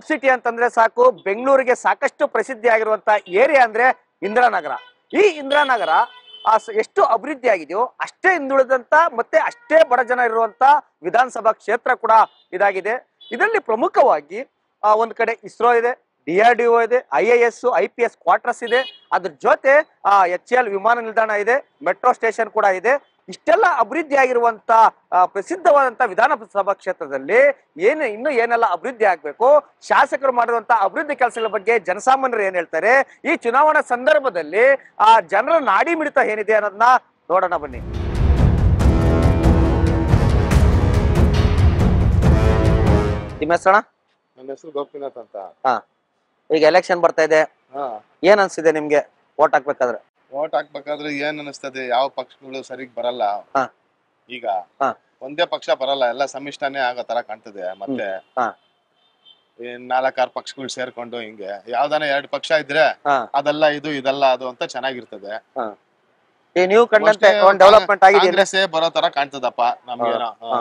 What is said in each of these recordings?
T city ಅಂತಂದ್ರೆ ಸಾಕು, ಬೆಂಗಳೂರಿಗೆ ಸಾಕಷ್ಟು ಪ್ರಸಿದ್ಧಿ ಆಗಿರುವಂತ ಏರಿಯಾ ಅಂದ್ರೆ ಇಂದಿರಾನಗರ. ಈ ಇಂದಿರಾನಗರ ಎಷ್ಟು ಅಭಿವೃದ್ಧಿ ಆಗಿದೆಯೋ ಅಷ್ಟೇ ಹಿಂದುಳಿದಂತ ಮತ್ತೆ ಅಷ್ಟೇ ಬಡ ಜನ ಇರುವಂತ ವಿಧಾನಸಭಾ ಕ್ಷೇತ್ರ ಕೂಡ ಇದಾಗಿದೆ. ಇದರಲ್ಲಿ ಪ್ರಮುಖವಾಗಿ ಒಂದ್ ಕಡೆ ಇಸ್ರೋ ಇದೆ, ಡಿ ಆರ್ ಇದೆ, I A S, I P S quarters ಇದೆ. ಅದ್ರ ಜೊತೆ ಎಚ್ ಎಲ್ ವಿಮಾನ ನಿಲ್ದಾಣ ಇದೆ, ಮೆಟ್ರೋ ಸ್ಟೇಷನ್ ಕೂಡ ಇದೆ. ಇಷ್ಟೆಲ್ಲ ಅಭಿವೃದ್ಧಿ ಆಗಿರುವಂತ ಪ್ರಸಿದ್ಧವಾದಂತ ವಿಧಾನಸಭಾ ಕ್ಷೇತ್ರದಲ್ಲಿ ಏನು ಇನ್ನು ಏನೆಲ್ಲ ಅಭಿವೃದ್ಧಿ ಆಗ್ಬೇಕು? ಶಾಸಕರು ಮಾಡಿರುವಂತ ಅಭಿವೃದ್ಧಿ ಕೆಲಸಗಳ ಬಗ್ಗೆ ಜನಸಾಮಾನ್ಯರು ಏನ್ ಹೇಳ್ತಾರೆ? ಈ ಚುನಾವಣಾ ಸಂದರ್ಭದಲ್ಲಿ ಆ ಜನರ ನಾಡಿ ಮಿಡಿತ ಏನಿದೆ ಅನ್ನೋದನ್ನ ನೋಡೋಣ ಬನ್ನಿ. ನಿಮ್ಮ ಹೆಸರಣ ನನ್ನ ಹೆಸರು ಗೋಪಿನಾಥ್ ಅಂತ. ಈಗ ಎಲೆಕ್ಷನ್ ಬರ್ತಾ ಇದೆ. ಹಾ. ಏನ್ ಅನ್ಸಿದೆ ನಿಮ್ಗೆ? ವೋಟ್ ಹಾಕ್ಬೇಕಾದ್ರೆ? ವೋಟ್ ಹಾಕ್ಬೇಕಾದ್ರೆ ಏನ್ ಅನಿಸ್ತದೆ? ಯಾವ ಪಕ್ಷಗಳು ಸರಿಗ್ ಬರಲ್ಲ. ಹಾ. ಈಗ ಹಾ. ಒಂದೇ ಪಕ್ಷ ಬರಲ್ಲ ಎಲ್ಲ ಸಮಿಷ್ಟನೇ ಆಗೋ ತರ ಕಾಣ್ತದೆ ಮತ್ತೆ ಹಾ. ಈ ನಾಲ್ಕಾರು ಪಕ್ಷಗಳು ಸೇರ್ಕೊಂಡು ಹಿಂಗೆ ಯಾವ್ದಾನ ಎರಡು ಪಕ್ಷ ಇದ್ರೆ ಹಾ. ಅದಲ್ಲ ಇದು ಇದೆಲ್ಲ ಅದು ಅಂತ ಚೆನ್ನಾಗಿರ್ತದೆ. ಈ ನೀವು ಕಂಡಂತೆ Mostly ಒಂದ್ ಡೆವಲಪ್ಮೆಂಟ್ ಆಗಿದೆ ಕಾಂಗ್ರೆಸ್ಸೇ ಬರೋ ತರ ಕಾಣ್ತದಪ್ಪ ನಮ್ಗೇನೋ. ಹಾ.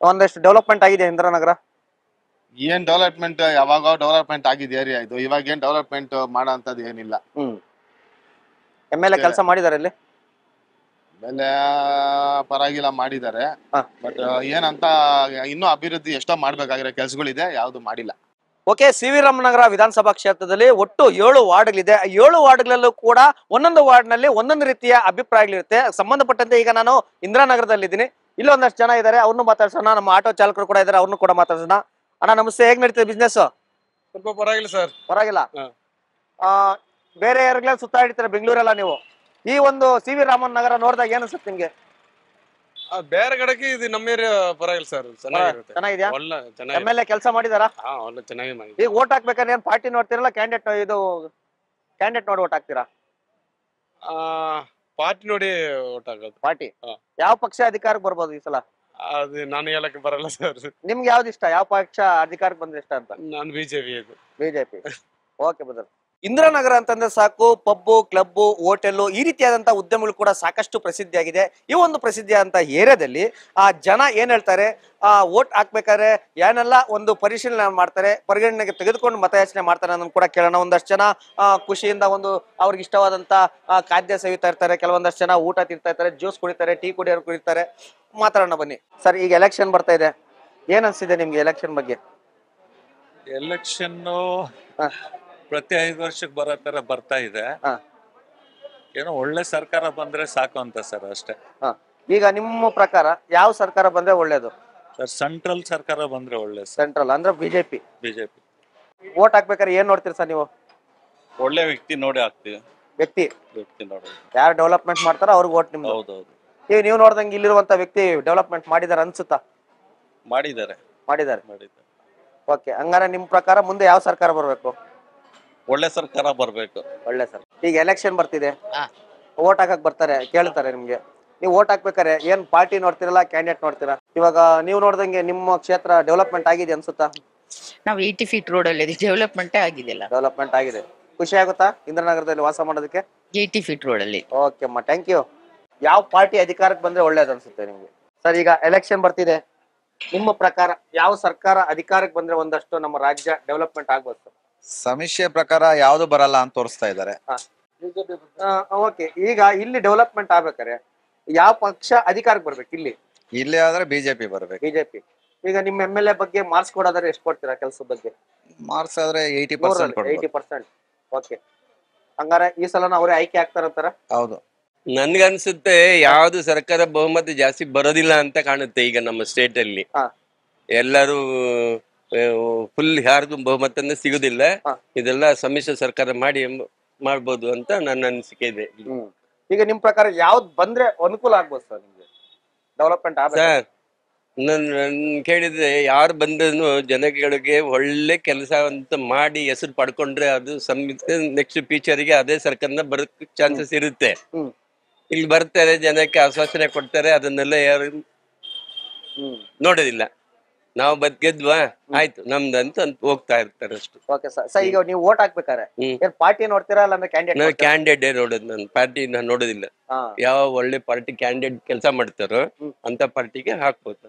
ಒಂದಷ್ಟು ಡೆವಲಪ್ಮೆಂಟ್ ಆಗಿದೆ ಇಂದ್ರನಗರ? ಏನ್ ಡೆವಲಪ್ಮೆಂಟ್ ಯಾವಾಗ ಡೆವಲಪ್ಮೆಂಟ್ ಆಗಿದೆ ಏರಿಯಾ ಇದು. ಇವಾಗ ಏನ್ ಡೆವಲಪ್ಮೆಂಟ್ ಮಾಡೋ ಅಂತದ್ ಏನಿಲ್ಲ. ಹ್ಮ್. ಎಂ ಎಲ್ ಎ ಕೆಲಸ ಮಾಡಿದಾರೆ ಇಲ್ಲಿ ಬೆಲೆ ಪರವಾಗಿಲ್ಲ ಮಾಡಿದ್ದಾರೆ. ಹಾ. ಬಟ್ ಏನಂತ ಇನ್ನೂ ಅಭಿವೃದ್ಧಿ ಎಷ್ಟೋ ಮಾಡ್ಬೇಕಾಗಿರೋ ಕೆಲ್ಸಗಳಿದೆ ಯಾವ್ದು ಮಾಡಿಲ್ಲ. ಓಕೆ ಸಿ ವಿ ರಾಮನಗರ ವಿಧಾನಸಭಾ ಕ್ಷೇತ್ರದಲ್ಲಿ ಒಟ್ಟು ಏಳು ವಾರ್ಡ್ಗಳಿದೆ. ಆ ಏಳು ವಾರ್ಡ್ಗಳಲ್ಲೂ ಕೂಡ ಒಂದೊಂದು ವಾರ್ಡ್ನಲ್ಲಿ ಒಂದೊಂದು ರೀತಿಯ ಅಭಿಪ್ರಾಯಗಳಿರುತ್ತೆ. ಸಂಬಂಧಪಟ್ಟಂತೆ ಈಗ ನಾನು ಇಂದಿರಾನಗರದಲ್ಲಿದ್ದೀನಿ. ಇಲ್ಲಿ ಒಂದಷ್ಟು ಜನ ಇದ್ದಾರೆ ಅವ್ರನ್ನು ಮಾತಾಡ್ಸೋಣ. ನಮ್ಮ ಆಟೋ ಚಾಲಕರು ಕೂಡ ಇದ್ದಾರೆ ಅವ್ರನ್ನು ಕೂಡ ಮಾತಾಡ್ಸೋಣ. ಅಣ್ಣ ನಮಸ್ತೆ. ಹೇಗ್ ನಡೀತದೆ ಬಿಸ್ನೆಸ್ ಸ್ವಲ್ಪ ಪರವಾಗಿಲ್ಲ ಸರ್. ಪರವಾಗಿಲ್ಲ. ಹಾ. ಆ ಬೇರೆ ಯಾರಿಗೆಲ್ಲ ಸುತ್ತಾಡಿರ್ತಾರೆ ಬೆಂಗಳೂರಲ್ಲ ನೀವು? ಈ ಒಂದು ಸಿ ವಿ ರಾಮನ್ ನಗರ ನೋಡಿದಾಗ ಏನ್ ಅನ್ಸುತ್ತೆ ನಿಮ್ಗೆ ಬೇರೆ ಕಡೆಗೆ ಇದು ನಮ್ಮ ಏರಿಯಾ ಪರವಾಗಿಲ್ಲ ಸರ್ ಚೆನ್ನಾಗಿರುತ್ತೆ. ಚೆನ್ನಾಗಿದ್ಯಾ? ಒಳ್ಳೆ ಎಂ ಎಲ್ ಎ ಕೆಲಸ ಮಾಡಿದಾರ? ಹಾ ಒಳ್ಳೆ ಚೆನ್ನಾಗಿ ಈಗ ಓಟ್ ಹಾಕ್ಬೇಕಾದ್ರೆ ಏನ್ ಪಾರ್ಟಿ ನೋಡ್ತಿರಲ್ಲ ಕ್ಯಾಂಡಿಡೇಟ್ ಇದು ಕ್ಯಾಂಡಿಡೇಟ್ ನೋಡಿ ಓಟ್ ಹಾಕ್ತೀರಾ? ಆ ಪಾರ್ಟಿ ನೋಡಿ ಓಟ್ ಹಾಕೋದು. ಪಾರ್ಟಿ? ಹಾ. ಯಾವ ಪಕ್ಷ ಅಧಿಕಾರಕ್ಕೆ ಬರ್ಬೋದು ಈ ಸಲ? ಅದು ನಾನು ಹೇಳಕ್ಕೆ ಬರಲ್ಲ ಸರ್. ನಿಮ್ಗೆ ಯಾವ್ದು ಇಷ್ಟ? ಯಾವ ಪಕ್ಷ ಅಧಿಕಾರಕ್ಕೆ ಬಂದ್ರೆ ಇಷ್ಟ ಅಂತ? ನಾನು ಬಿಜೆಪಿ ಇದು ಬಿಜೆಪಿ ಓಕೆ ಬದರ್ ಇಂದಿರಾನಗರ ಅಂತಂದ್ರೆ ಸಾಕು ಪಬ್ಬು ಕ್ಲಬ್ಬು ಹೋಟೆಲ್ ಈ ರೀತಿಯಾದಂತಹ ಉದ್ಯಮಗಳು ಕೂಡ ಸಾಕಷ್ಟು ಪ್ರಸಿದ್ಧಿಯಾಗಿದೆ. ಈ ಒಂದು ಪ್ರಸಿದ್ಧಿಯಾದಂತ ಏರಿಯಾದಲ್ಲಿ ಆ ಜನ ಏನ್ ಹೇಳ್ತಾರೆ ಆ ಓಟ್ ಹಾಕ್ಬೇಕಾದ್ರೆ ಏನೆಲ್ಲ ಒಂದು ಪರಿಶೀಲನೆ ಮಾಡ್ತಾರೆ ಪರಿಗಣನೆಗೆ ತೆಗೆದುಕೊಂಡು ಮತಯಾಚನೆ ಮಾಡ್ತಾರೆ ಅನ್ನೋದು ಕೂಡ ಕೇಳೋಣ. ಒಂದಷ್ಟು ಜನ ಖುಷಿಯಿಂದ ಒಂದು ಅವ್ರಿಗೆ ಇಷ್ಟವಾದಂತ ಆ, ಖಾದ್ಯ ಸವಿತಾ ಇರ್ತಾರೆ ಕೆಲವೊಂದಷ್ಟು ಜನ ಊಟ ತಿಂತಾ ಇರ್ತಾರೆ ಜ್ಯೂಸ್ ಕುಡಿತಾರೆ ಟೀ ಕುಡಿಯೋರು ಕುಡಿತಾರೆ ಮಾತಾಡೋಣ ಬನ್ನಿ. ಸರ್ ಈಗ ಎಲೆಕ್ಷನ್ ಬರ್ತಾ ಇದೆ. ಏನ್ ಅನ್ಸಿದೆ ನಿಮ್ಗೆ ಎಲೆಕ್ಷನ್ ಬಗ್ಗೆ? ಎಲೆಕ್ಷನ್. ಪ್ರತಿ ಐದು ವರ್ಷಕ್ಕೆ ಬರೋ ತರ ಬರ್ತಾ ಇದೆ. ಹಾ. ಏನೋ ಒಳ್ಳೆ ಸರ್ಕಾರ ಬಂದ್ರೆ ಸಾಕು ಅಂತ ಸರ್ ಅಷ್ಟೇ. ಈಗ ನಿಮ್ಮ ಪ್ರಕಾರ ಯಾವ ಸರ್ಕಾರ ಬಂದ್ರೆ ಒಳ್ಳೇದು? ಸರ್ ಸೆಂಟ್ರಲ್ ಸರ್ಕಾರ ಬಂದ್ರೆ ಒಳ್ಳೆ ಸರ್. ಸೆಂಟ್ರಲ್ ಅಂದ್ರೆ ಬಿಜೆಪಿ. ಬಿಜೆಪಿ. ವೋಟ್ ಹಾಕ್ಬೇಕಾದ್ರೆ ಏನ್ ನೋಡ್ತೀರಿ ಸರ್ ನೀವು? ಒಳ್ಳೆ ವ್ಯಕ್ತಿ ನೋಡಿ ಹಾಕ್ತೀವಿ. ವ್ಯಕ್ತಿ. ವ್ಯಕ್ತಿ ನೋಡಿ. ಯಾರು ಡೆವಲಪ್ಮೆಂಟ್ ಮಾಡ್ತಾರೋ ಅವ್ರಿಗೆ ವೋಟ್ ನಿಮ್ದು. ಹೌದು ಈಗ ನೀವು ನೋಡ್ದಂಗೆ ಇಲ್ಲಿರುವಂತ ವ್ಯಕ್ತಿ ಡೆವಲಪ್ಮೆಂಟ್ ಮಾಡಿದಾರೆ ಅನ್ಸುತ್ತಾ? ಮಾಡಿದ್ದಾರೆ. ಮಾಡಿದ್ದಾರೆ. ಮಾಡಿದ್ದಾರೆ. ಓಕೆ ಹಂಗಾರೆ ನಿಮ್ಮ ಪ್ರಕಾರ ಮುಂದೆ ಯಾವ ಸರ್ಕಾರ ಬರ್ಬೇಕು? ಒಳ್ಳೆ ಸರ್ಕಾರ ಬರ್ಬೇಕು. ಒಳ್ಳೆ ಸರ್. ಈಗ ಎಲೆಕ್ಷನ್ ಬರ್ತಿದೆ. ಹಾ. ವೋಟ್ ಹಾಕಕ್ ಬರ್ತಾರೆ ಕೇಳ್ತಾರೆ ನಿಮ್ಗೆ. ನೀವು ಓಟ್ ಹಾಕ್ಬೇಕಾರೆ ಏನ್ ಪಾರ್ಟಿ ನೋಡ್ತಿರಲ್ಲ ಕ್ಯಾಂಡಿಡೇಟ್ ನೋಡ್ತೀರಾ? ಇವಾಗ ನೀವು ನೋಡ್ದಂಗೆ ನಿಮ್ಮ ಕ್ಷೇತ್ರ ಡೆವಲಪ್ಮೆಂಟ್ ಆಗಿದೆ ಅನ್ಸುತ್ತಾ? ನಾವು ಏಯ್ಟಿ ಫೀಟ್ ರೋಡ್ ಅಲ್ಲಿ ಡೆವಲಪ್ಮೆಂಟ್ ಆಗಿದೆಲ್ಲ. ಡೆವಲಪ್ಮೆಂಟ್ ಆಗಿದೆ. ಖುಷಿ ಆಗುತ್ತಾ ಇಂದ್ರನಗರದಲ್ಲಿ ವಾಸ ಮಾಡೋದಕ್ಕೆ? ಏಯ್ಟಿ ಫೀಟ್ ರೋಡ್ ಅಲ್ಲಿ. ಓಕೆ ಅಮ್ಮ. ಥ್ಯಾಂಕ್ ಯು ಯಾವ ಪಾರ್ಟಿ ಅಧಿಕಾರಕ್ಕೆ ಬಂದ್ರೆ ಒಳ್ಳೇದು ಅನ್ಸುತ್ತೆ ನಿಮ್ಗೆ? ಸರ್ ಈಗ ಎಲೆಕ್ಷನ್ ಬರ್ತಿದೆ. ನಿಮ್ಮ ಪ್ರಕಾರ ಯಾವ ಸರ್ಕಾರ ಅಧಿಕಾರಕ್ಕೆ ಬಂದ್ರೆ ಒಂದಷ್ಟು ನಮ್ಮ ರಾಜ್ಯ ಡೆವಲಪ್ಮೆಂಟ್ ಆಗ್ಬೋದು ಸರ್ ಸಮೀಕ್ಷೆ ಪ್ರಕಾರ ಯಾವ್ದು ಬರಲ್ಲ ಅಂತ ತೋರಿಸ್ತಾ ಇದ್ದಾರೆ. ಓಕೆ. ಈಗ ಇಲ್ಲಿ ಡೆವಲಪ್ಮೆಂಟ್ ಆಗ್ಬೇಕಾರೆ ಯಾವ ಪಕ್ಷ ಅಧಿಕಾರಕ್ಕೆ ಬರ್ಬೇಕು ಇಲ್ಲಿ? ಇಲ್ಲಿ ಆದ್ರೆ ಬಿಜೆಪಿ ಬರ್ಬೇಕು. ಬಿಜೆಪಿ ಈಗ ನಿಮ್ಮ ಎಂ ಎಲ್ ಎ ಬಗ್ಗೆ ಮಾರ್ಕ್ಸ್ ಕೊಡೋದಾದ್ರೆ ಎಷ್ಟು ಕೊಡ್ತೀರಾ ಕೆಲಸದ ಬಗ್ಗೆ? ಮಾರ್ಕ್ಸ್ ಆದ್ರೆ eighty percent eighty percent okay. ಹಂಗಾರೆ ಈ ಸಲ ಅವರೇ ಆಯ್ಕೆ ಆಗ್ತಾರಂತಾರ ಹೌದು. ನನ್ಗನ್ಸುತ್ತೆ ಯಾವ್ದು ಸರ್ಕಾರ ಬಹುಮತ ಜಾಸ್ತಿ ಬರೋದಿಲ್ಲ ಅಂತ ಕಾಣುತ್ತೆ ಈಗ ನಮ್ಮ ಸ್ಟೇಟ್ ಅಲ್ಲಿ. ಹಾ. ಎಲ್ಲರೂ ಫುಲ್ ಯಾರಿಗೂ ಬಹುಮತನೇ ಸಿಗುದಿಲ್ಲ. ಇದೆಲ್ಲ ಸಮ್ಮಿಶ್ರ ಸರ್ಕಾರ ಮಾಡಿ ಮಾಡ್ಬೋದು ಅಂತ ನನ್ನ ಅನಿಸಿಕೆ ಇದೆ ಈಗ ನಿಮ್ ಪ್ರಕಾರ ಯಾವ್ದು ಬಂದ್ರೆ ಅನುಕೂಲ ಆಗ್ಬೋದು ಸರ್ ನಿಮ್ಗೆ? ಡೆವಲಪ್ಮೆಂಟ್ ಸರ್ ನನ್ ಕೇಳಿದ್ರೆ ಯಾರು ಬಂದ್ರು ಜನಗಳಿಗೆ ಒಳ್ಳೆ ಕೆಲಸ ಅಂತ ಮಾಡಿ ಹೆಸರು ಪಡ್ಕೊಂಡ್ರೆ ಅದು ಸಮಿತಿ ನೆಕ್ಸ್ಟ್ ಫ್ಯೂಚರ್ಗೆ ಅದೇ ಸರ್ಕಾರನ ಬರೋಕ್ ಚಾನ್ಸಸ್ ಇರುತ್ತೆ. ಇಲ್ಲಿ ಬರ್ತಾರೆ ಜನಕ್ಕೆ ಆಶ್ವಾಸನೆ ಕೊಡ್ತಾರೆ ಅದನ್ನೆಲ್ಲ ಯಾರು ನೋಡೋದಿಲ್ಲ. ನಾವು ಬದುಕಿದ್ವಾ ಆಯ್ತು ನಮ್ದಂತ ಅಂತ ಹೋಗ್ತಾ ಇರ್ತಾರೆ ಅಷ್ಟು. ಓಕೆ ಸರ್ ಸರ್ ಈಗ ನೀವು ವೋಟ್ ಹಾಕ್ಬೇಕಾರೆ ಏನ್ ಪಾರ್ಟಿ ನೋಡ್ತೀರಾ ಅಲ್ಲ ನಾನು ಕ್ಯಾಂಡಿಡೇಟ್ ಕ್ಯಾಂಡಿಡೇಟ್ ನೋಡೋದು ನಾನು ಪಾರ್ಟಿ ನಾನು ನೋಡೋದಿಲ್ಲ. ಯಾವ ಒಳ್ಳೆ ಪಾರ್ಟಿ ಕ್ಯಾಂಡಿಡೇಟ್ ಕೆಲಸ ಮಾಡ್ತಾರೋ. ಅಂತ ಪಾರ್ಟಿಗೆ ಹಾಕ್ಬೋದು.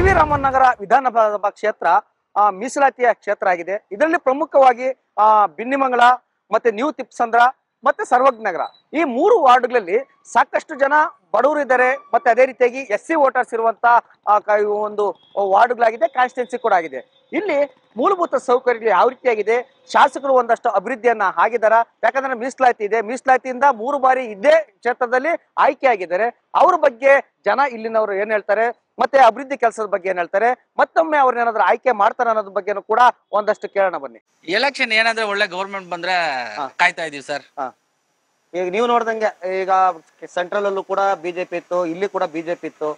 ಶ್ರೀರಾಮನಗರ ವಿಧಾನಸಭಾ ಕ್ಷೇತ್ರ ಆ, ಮೀಸಲಾತಿಯ ಕ್ಷೇತ್ರ ಆಗಿದೆ. ಇದರಲ್ಲಿ ಪ್ರಮುಖವಾಗಿ ಬಿನ್ನಿಮಂಗಲ ಮತ್ತೆ ನ್ಯೂ ತಿಪ್ಸಂದ್ರ ಮತ್ತೆ ಸರ್ವಜ್ಞ ನಗರ ಈ ಮೂರು ವಾರ್ಡ್ಗಳಲ್ಲಿ ಸಾಕಷ್ಟು ಜನ ಬಡವರು ಇದ್ದಾರೆ. ಮತ್ತೆ ಅದೇ ರೀತಿಯಾಗಿ ಎಸ್ ಸಿ ವೋಟರ್ಸ್ ಇರುವಂತ ಒಂದು ವಾರ್ಡ್ಗಳಾಗಿದೆ. ಕಾನ್ಸ್ಟಿಟ್ಯೂನ್ಸಿ ಕೂಡ ಆಗಿದೆ. ಇಲ್ಲಿ ಮೂಲಭೂತ ಸೌಕರ್ಯಗಳು ಯಾವ ರೀತಿಯಾಗಿದೆ? ಶಾಸಕರು ಒಂದಷ್ಟು ಅಭಿವೃದ್ಧಿಯನ್ನ ಆಗಿದಾರ ಯಾಕಂದ್ರೆ ಮೀಸಲಾತಿ ಇದೆ. ಮೀಸಲಾತಿಯಿಂದ ಮೂರು ಬಾರಿ ಇದೇ ಕ್ಷೇತ್ರದಲ್ಲಿ ಆಯ್ಕೆ ಆಗಿದ್ದಾರೆ. ಅವ್ರ ಬಗ್ಗೆ ಜನ ಇಲ್ಲಿನವರು ಏನ್ ಹೇಳ್ತಾರೆ? ಮತ್ತೆ ಅಭಿವೃದ್ಧಿ ಕೆಲಸದ ಬಗ್ಗೆ ಏನ್ ಹೇಳ್ತಾರೆ? ಮತ್ತೊಮ್ಮೆ ಅವ್ರನ್ನ ಏನಾದ್ರು ಆಯ್ಕೆ ಮಾಡ್ತಾರೆ ಅನ್ನೋದ್ರ ಬಗ್ಗೆನೂ ಕೂಡ ಒಂದಷ್ಟು ಕೇಳೋಣ ಬನ್ನಿ. ಎಲೆಕ್ಷನ್ ಏನಂದ್ರೆ ಒಳ್ಳೆ ಗೌರ್ಮೆಂಟ್ ಬಂದ್ರೆ ಕಾಯ್ತಾ ಇದೀವಿ ಸರ್. ಈಗ ನೀವು ನೋಡ್ದಂಗೆ ಈಗ ಸೆಂಟ್ರಲ್ ಅಲ್ಲೂ ಕೂಡ ಬಿಜೆಪಿ ಇತ್ತು ಇಲ್ಲಿ ಕೂಡ ಬಿಜೆಪಿ ಇತ್ತು.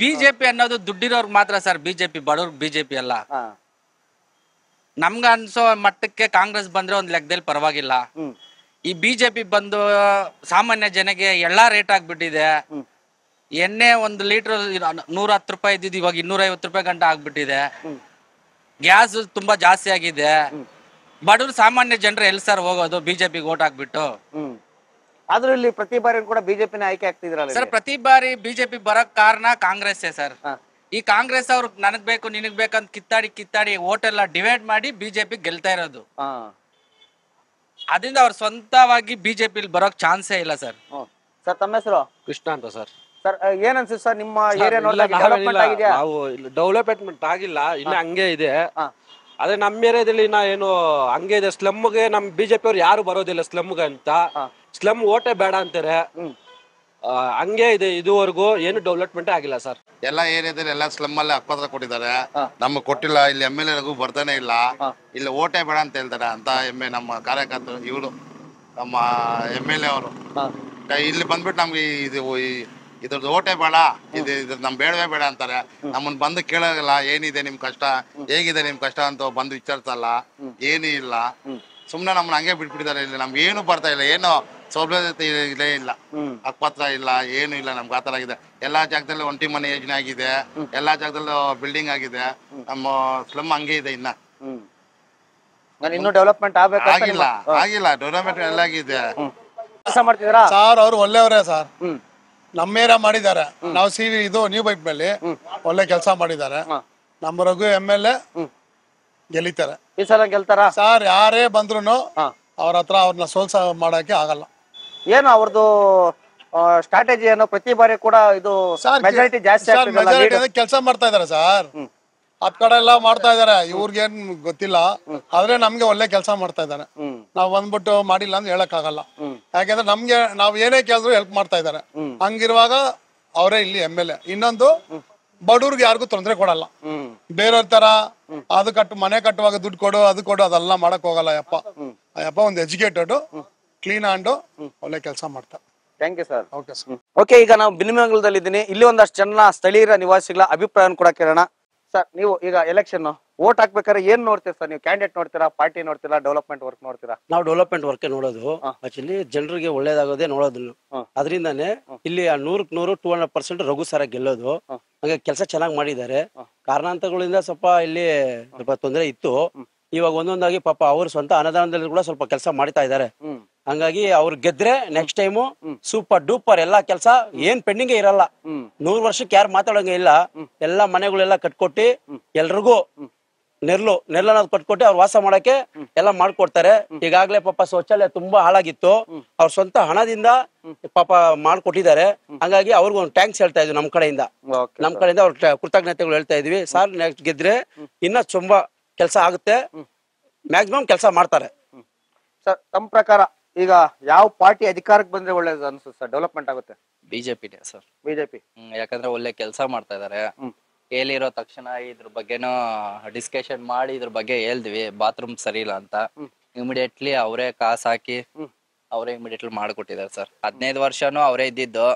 ಬಿಜೆಪಿ ಅನ್ನೋದು ದುಡ್ಡಿರೋರ್ಗ್ ಮಾತ್ರ ಸರ್ ಬಿಜೆಪಿ ಬಡವ್ರಿಗೆ ಬಿಜೆಪಿ ಅಲ್ಲ. ಹಾ, ನಮ್ಗ ಅನ್ಸೋ ಮಟ್ಟಕ್ಕೆ ಕಾಂಗ್ರೆಸ್ ಬಂದ್ರೆ ಒಂದ್ ಲೆಕ್ಕದಲ್ಲಿ ಪರವಾಗಿಲ್ಲ. ಹ್ಮ್. ಈ ಬಿಜೆಪಿ ಬಂದು ಸಾಮಾನ್ಯ ಜನಗೆ ಎಲ್ಲಾ ರೇಟ್ ಆಗ್ಬಿಟ್ಟಿದೆ. ಎಣ್ಣೆ ಒಂದು ಲೀಟರ್ ನೂರ ಹತ್ತು ರೂಪಾಯಿ ಇದ್ದಿದ್ದು ಇವಾಗ ಇನ್ನೂರ ಐವತ್ತು ರೂಪಾಯಿ ಗಂಟೆ ಆಗ್ಬಿಟ್ಟಿದೆ. ಗ್ಯಾಸ್ ತುಂಬಾ ಜಾಸ್ತಿ ಆಗಿದೆ. ಬಡವರು ಸಾಮಾನ್ಯ ಜನರು ಎಲ್ಲಿ ಸರ್ ಹೋಗೋದು? ಬಿಜೆಪಿ ಓಟ್ ಹಾಕ್ಬಿಟ್ಟು. ಅದ್ರಲ್ಲಿ ಆದ್ರೂ ಇಲ್ಲಿ ಪ್ರತಿ ಬಾರಿ ಕೂಡ ಬಿಜೆಪಿನ ಆಯ್ಕೆ ಆಗ್ತಿದ್ರಲ್ಲ ಸರ್ ಪ್ರತಿ ಬಾರಿ ಬಿಜೆಪಿ ಬರಕ್ ಕಾರಣ ಕಾಂಗ್ರೆಸ್ ಸರ್. ಈ ಕಾಂಗ್ರೆಸ್ ಅವ್ರು ನನಗ್ ಬೇಕು ನಿನಗ್ ಬೇಕಂತ ಕಿತ್ತಾಡಿ ಕಿತ್ತಾಡಿ ಓಟ್ ಎಲ್ಲ ಡಿವೈಡ್ ಮಾಡಿ ಬಿಜೆಪಿ ಗೆಲ್ತಾ ಇರೋದು. ಅದರಿಂದ ಅವ್ರ ಸ್ವಂತವಾಗಿ ಬಿಜೆಪಿ ಬರೋಕ್ ಚಾನ್ಸೇ ಇಲ್ಲ ಸರ್. ಸರ್ ತಮ್ಮ ಹೆಸರು? ಕೃಷ್ಣ ಅಂತ ಸರ್. ಸರ್ ಏನ್ ಅನ್ಸುತ್ತೆ ಸರ್ ನಿಮ್ಮ ಏರಿಯಾ ಡೆವಲಪ್ಮೆಂಟ್ ಆಗಿದೆಯಾ? ನಾವು ಡೆವಲಪ್ಮೆಂಟ್ ಆಗಿಲ್ಲ ಇನ್ನು ಹಂಗೆ ಇದೆ. ಅದೇ ಆದ್ರೆ ನಮ್ಮ ಏರಿಯಾದಲ್ಲಿ ಇನ್ನ ಏನು ಹಂಗೆ ಇದೆ. ಸ್ಲಮ್ಗೆ ನಮ್ ಬಿಜೆಪಿ ಅವ್ರು ಯಾರು ಬರೋದಿಲ್ಲ ಸ್ಲಮ್ಗೆ ಅಂತ. ಸ್ಲಮ್ ಓಟೇ ಬೇಡ ಅಂತಾರೆ. ಹಂಗೆ ಇದೆ ಇದುವರೆಗೂ ಏನು ಡೆವಲಪ್ಮೆಂಟ್ ಆಗಿಲ್ಲ ಸರ್. ಎಲ್ಲ ಏರಿಯಾದಲ್ಲಿ ಎಲ್ಲ ಸ್ಲಮ್ ಅಲ್ಲಿ ಅಕ್ಪತ್ರ ಕೊಟ್ಟಿದ್ದಾರೆ. ನಮ್ಗೆ ಕೊಟ್ಟಿಲ್ಲ ಇಲ್ಲಿ ಎಂ ಎಲ್ ಎಗೂ ಬರ್ತಾನೆ ಇಲ್ಲ. ಇಲ್ಲಿ ಓಟೇ ಬೇಡ ಅಂತ ಹೇಳ್ತಾರೆ ಅಂತ ಎಮ್ಮೆ ನಮ್ಮ ಕಾರ್ಯಕರ್ತರು ಇವರು ನಮ್ಮ ಎಂ ಎಲ್ ಎ ಅವರು. ಇಲ್ಲಿ ಬಂದ್ಬಿಟ್ಟು ನಮ್ಗೆ ಇದು ಈ- ಇದ್ರದ್ದು ಓಟೆ ಬೇಡ ಇದು ಇದ್ರ ನಮ್ ಬೇಡವೇ ಬೇಡ ಅಂತಾರೆ. ನಮ್ಮನ್ನ ಬಂದು ಕೇಳೋದಿಲ್ಲ ಏನಿದೆ ನಿಮ್ ಕಷ್ಟ ಹೇಗಿದೆ ನಿಮ್ ಕಷ್ಟ ಅಂತ ಬಂದು ವಿಚಾರಿಸಲ್ಲ ಏನೂ ಇಲ್ಲ. ಸುಮ್ನೆ ನಮ್ಮನ್ನ ಹಂಗೆ ಬಿಟ್ಬಿಟ್ಟಿದ್ದಾರೆ ಇಲ್ಲಿ ನಮ್ಗೆ ಏನು ಬರ್ತಾ ಇಲ್ಲ ಏನು ಸೌಲಭ್ಯತೆ ಇಲ್ಲೇ ಇಲ್ಲ. ಅಕ್ಪತ್ರ ಇಲ್ಲ ಏನು ಇಲ್ಲ ನಮ್ಗೆ ಆತರ ಆಗಿದೆ. ಎಲ್ಲಾ ಜಾಗದಲ್ಲಿ ಒಂಟಿ ಮನೆ ಯೋಜನೆ ಆಗಿದೆ ಎಲ್ಲಾ ಜಾಗದಲ್ಲೂ ಬಿಲ್ಡಿಂಗ್ ಆಗಿದೆ ನಮ್ಮ ಸ್ಲಮ್ ಹಂಗೆ ಇದೆ ಇನ್ನ. ಇನ್ನು ನಾನು ಇನ್ನೂ ಡೆವಲಪ್ಮೆಂಟ್ ಆಗಿಲ್ಲ ಆಗಿಲ್ಲ ಡೆವಲಪ್ಮೆಂಟ್ ಎಲ್ಲ ಆಗಿದೆ. ಕೆಲಸ ಮಾಡ್ತಿದ್ದೀರಾ? ಸರ್ ಅವ್ರು ಒಳ್ಳೆಯವರೇ ಸರ್. ಹ್ಮ್ ನಮ್ಮ ಮಾಡಿದ್ದಾರೆ ನಾವು ಸಿವಿ ಇದು ನ್ಯೂ ಬೈಕ್ ಮೇಲೆ ಒಳ್ಳೆ ಕೆಲಸ ಮಾಡಿದ್ದಾರೆ. ನಮ್ಮ ರಘು ಎಂ ಎಲ್ ಎ ಗೆಲ್ಲಿತಾರೆ. ಈ ಸಲ ಗೆಲ್ತಾರ? ಸರ್ ಯಾರೇ ಬಂದ್ರು. ಅವ್ರ ಹತ್ರ ಅವ್ರನ್ನ ಸೋಲ್ಸ ಮಾಡಕ್ಕೆ ಆಗಲ್ಲ. ಏನು ಅವ್ರದ್ದು ಸ್ಟ್ರಾಟಜಿ ಏನೋ ಪ್ರತಿ ಬಾರಿ ಕೂಡ ಇದು ಮೆಜಾರಿಟಿ ಜಾಸ್ತಿ ಸರ್ ಮೆಜಾರಿಟಿ. ಕೆಲಸ ಮಾಡ್ತಾ ಇದಾರೆ ಸರ್. ಹತ್ ಕಡೆ ಎಲ್ಲ ಮಾಡ್ತಾ ಇದಾರೆ. ಇವ್ರಿಗೇನ್ ಗೊತ್ತಿಲ್ಲ. ಆದ್ರೆ ನಮ್ಗೆ ಒಳ್ಳೆ ಕೆಲಸ ಮಾಡ್ತಾ ಇದಾರೆ. ನಾವ್ ಬಂದ್ಬಿಟ್ಟು ಮಾಡಿಲ್ಲ ಅಂತ ಹೇಳಕ್ ಆಗಲ್ಲ ಯಾಕೆಂದ್ರೆ ನಮ್ಗೆ ನಾವ್ ಏನೇ ಕೇಳಿದ್ರು ಹೆಲ್ಪ್ ಮಾಡ್ತಾ ಇದಾರೆ. ಹಂಗಿರುವಾಗ ಅವರೇ ಇಲ್ಲಿ ಎಂ ಎಲ್ ಎ ಇನ್ನೊಂದು ಬಡವ್ರಿಗೆ ಯಾರಿಗೂ ತೊಂದರೆ ಕೊಡಲ್ಲ. ಬೇರೆಯವ್ರ ತರ ಅದು ಕಟ್ಟು ಮನೆ ಕಟ್ಟುವಾಗ ದುಡ್ಡು ಕೊಡು ಅದು ಕೊಡು ಅದೆಲ್ಲ ಮಾಡಕ್ ಹೋಗಲ್ಲ ಯಪ್ಪ ಯಪ್ಪ ಒಂದು ಎಜುಕೇಟೆಡ್ ಕ್ಲೀನ್ ಆಂಡು ಒಳ್ಳೆ ಕೆಲಸ ಮಾಡ್ತಾರೆ. Thank you sir okay sir okay ಈಗ ನಾವು ಬಿನಿಮಂಗಲದಲ್ಲಿ ಇದ್ದೀನಿ ಇಲ್ಲಿ ಒಂದಷ್ಟು ಜನ ಸ್ಥಳೀಯರ ನಿವಾಸಿಗಳ ಅಭಿಪ್ರಾಯ ಕೂಡ ಕೇಳೋಣ. ಸರ್ ನೀವು ಈಗ ಎಲೆಕ್ಷನ್ ವೋಟ್ ಹಾಕ್ಬೇಕಾದ್ರೆ ಏನ್ ನೋಡ್ತೀರಾ ಸರ್? ನೀವು ಕ್ಯಾಂಡಿಡೇಟ್ ನೋಡ್ತೀರಾ ಪಾರ್ಟಿ ನೋಡ್ತೀರಾ ಡೆವಲಪ್ಮೆಂಟ್ ವರ್ಕ್ ನೋಡ್ತೀರಾ? ನಾವು ಡೆವಲಪ್ಮೆಂಟ್ ವರ್ಕ್ ನೋಡೋದು. ಆಕ್ಚುಲಿ ಜನರಿಗೆ ಒಳ್ಳೇದಾಗೋದೇ ನೋಡೋದು. ಅದರಿಂದಾನೆ ಇಲ್ಲಿ ಆ ನೂರಕ್ ನೂರು two hundred percent Raghu sir ಗೆಲ್ಲೋದು. ಹಾಗೆ ಕೆಲಸ ಚೆನ್ನಾಗಿ ಮಾಡಿದ್ದಾರೆ. ಕಾರಣಾಂತರಗಳಿಂದ ಸ್ವಲ್ಪ ಇಲ್ಲಿ ಸ್ವಲ್ಪ ತೊಂದರೆ ಇತ್ತು. ಇವಾಗ ಒಂದೊಂದಾಗಿ ಪಾಪ ಅವರು ಸ್ವಂತ ಅನುದಾನದಲ್ಲಿ ಕೂಡ ಸ್ವಲ್ಪ ಕೆಲಸ ಮಾಡ್ತಾ ಇದ್ದಾರೆ. ಹಂಗಾಗಿ ಅವ್ರು ಗೆದ್ರೆ ನೆಕ್ಸ್ಟ್ ಟೈಮು ಸೂಪರ್ ಡೂಪರ್ ಎಲ್ಲಾ ಕೆಲಸ ಏನ್ ಪೆಂಡಿಂಗ್ ಇರಲ್ಲ. ನೂರ್ ವರ್ಷಕ್ಕೆ ಯಾರು ಮಾತಾಡೋಂಗೆ ಇಲ್ಲ. ಎಲ್ಲಾ ಮನೆಗಳೆಲ್ಲ ಕಟ್ಕೊಟ್ಟಿ ಎಲ್ರಿಗೂ ನೆರ್ಲು ನೆರ್ಲನ್ನ ಕಟ್ಕೊಟ್ಟು ಅವ್ರು ವಾಸ ಮಾಡಕ್ಕೆ ಎಲ್ಲ ಮಾಡ್ಕೊಡ್ತಾರೆ. ಈಗಾಗ್ಲೇ ಪಾಪ ಶೌಚಾಲಯ ತುಂಬಾ ಹಾಳಾಗಿತ್ತು. ಅವ್ರ ಸ್ವಂತ ಹಣದಿಂದ ಪಾಪ ಮಾಡ್ಕೊಟ್ಟಿದ್ದಾರೆ. ಹಂಗಾಗಿ ಅವ್ರಿಗೂ ಒಂದು ಟ್ಯಾಂಕ್ಸ್ ಹೇಳ್ತಾ ಇದ್ವಿ ನಮ್ ಕಡೆಯಿಂದ. ನಮ್ ಕಡೆಯಿಂದ ಅವ್ರ ಕೃತಜ್ಞತೆಗಳು ಹೇಳ್ತಾ ಇದೀವಿ. ಸರ್ ನೆಕ್ಸ್ಟ್ ಗೆದ್ರೆ ಇನ್ನ ತುಂಬಾ ಕೆಲಸ ಆಗುತ್ತೆ. ಮ್ಯಾಕ್ಸಿಮಮ್ ಕೆಲಸ ಮಾಡ್ತಾರೆ. ಸರ್ ತಮ್ಮ ಪ್ರಕಾರ ಈಗ ಯಾವ ಪಾರ್ಟಿ ಅಧಿಕಾರಕ್ಕೆ ಬಂದ್ರೆ ಒಳ್ಳೇದು ಅನ್ಸುತ್ತೆ ಸರ್? ಡೆವಲಪ್ಮೆಂಟ್ ಆಗುತ್ತೆ? BJP sir. ಬಿಜೆಪಿ. ಯಾಕಂದ್ರೆ ಒಳ್ಳೆ ಕೆಲಸ ಮಾಡ್ತಾ ಇದಾರೆ. ಕೇಳಿರೋ ಹೇಳಿರೋ ತಕ್ಷಣ ಇದ್ರ ಬಗ್ಗೆನೂ ಡಿಸ್ಕಷನ್ ಮಾಡಿ ಇದ್ರ ಬಗ್ಗೆ ಹೇಳ್ದಿವಿ. ಬಾತ್ರೂಮ್ ಸರಿ ಇಲ್ಲ ಅಂತ. ಇಮಿಡಿಯೇಟ್ಲಿ ಅವರೇ ಕಾಸು ಹಾಕಿ ಅವರೇ ಇಮಿಡಿಯೇಟ್ಲಿ ಮಾಡ್ಕೊಟ್ಟಿದ್ದಾರೆ ಸರ್. ಹದಿನೈದು ವರ್ಷನೂ ಅವರೇ ಇದ್ದಿದ್ದು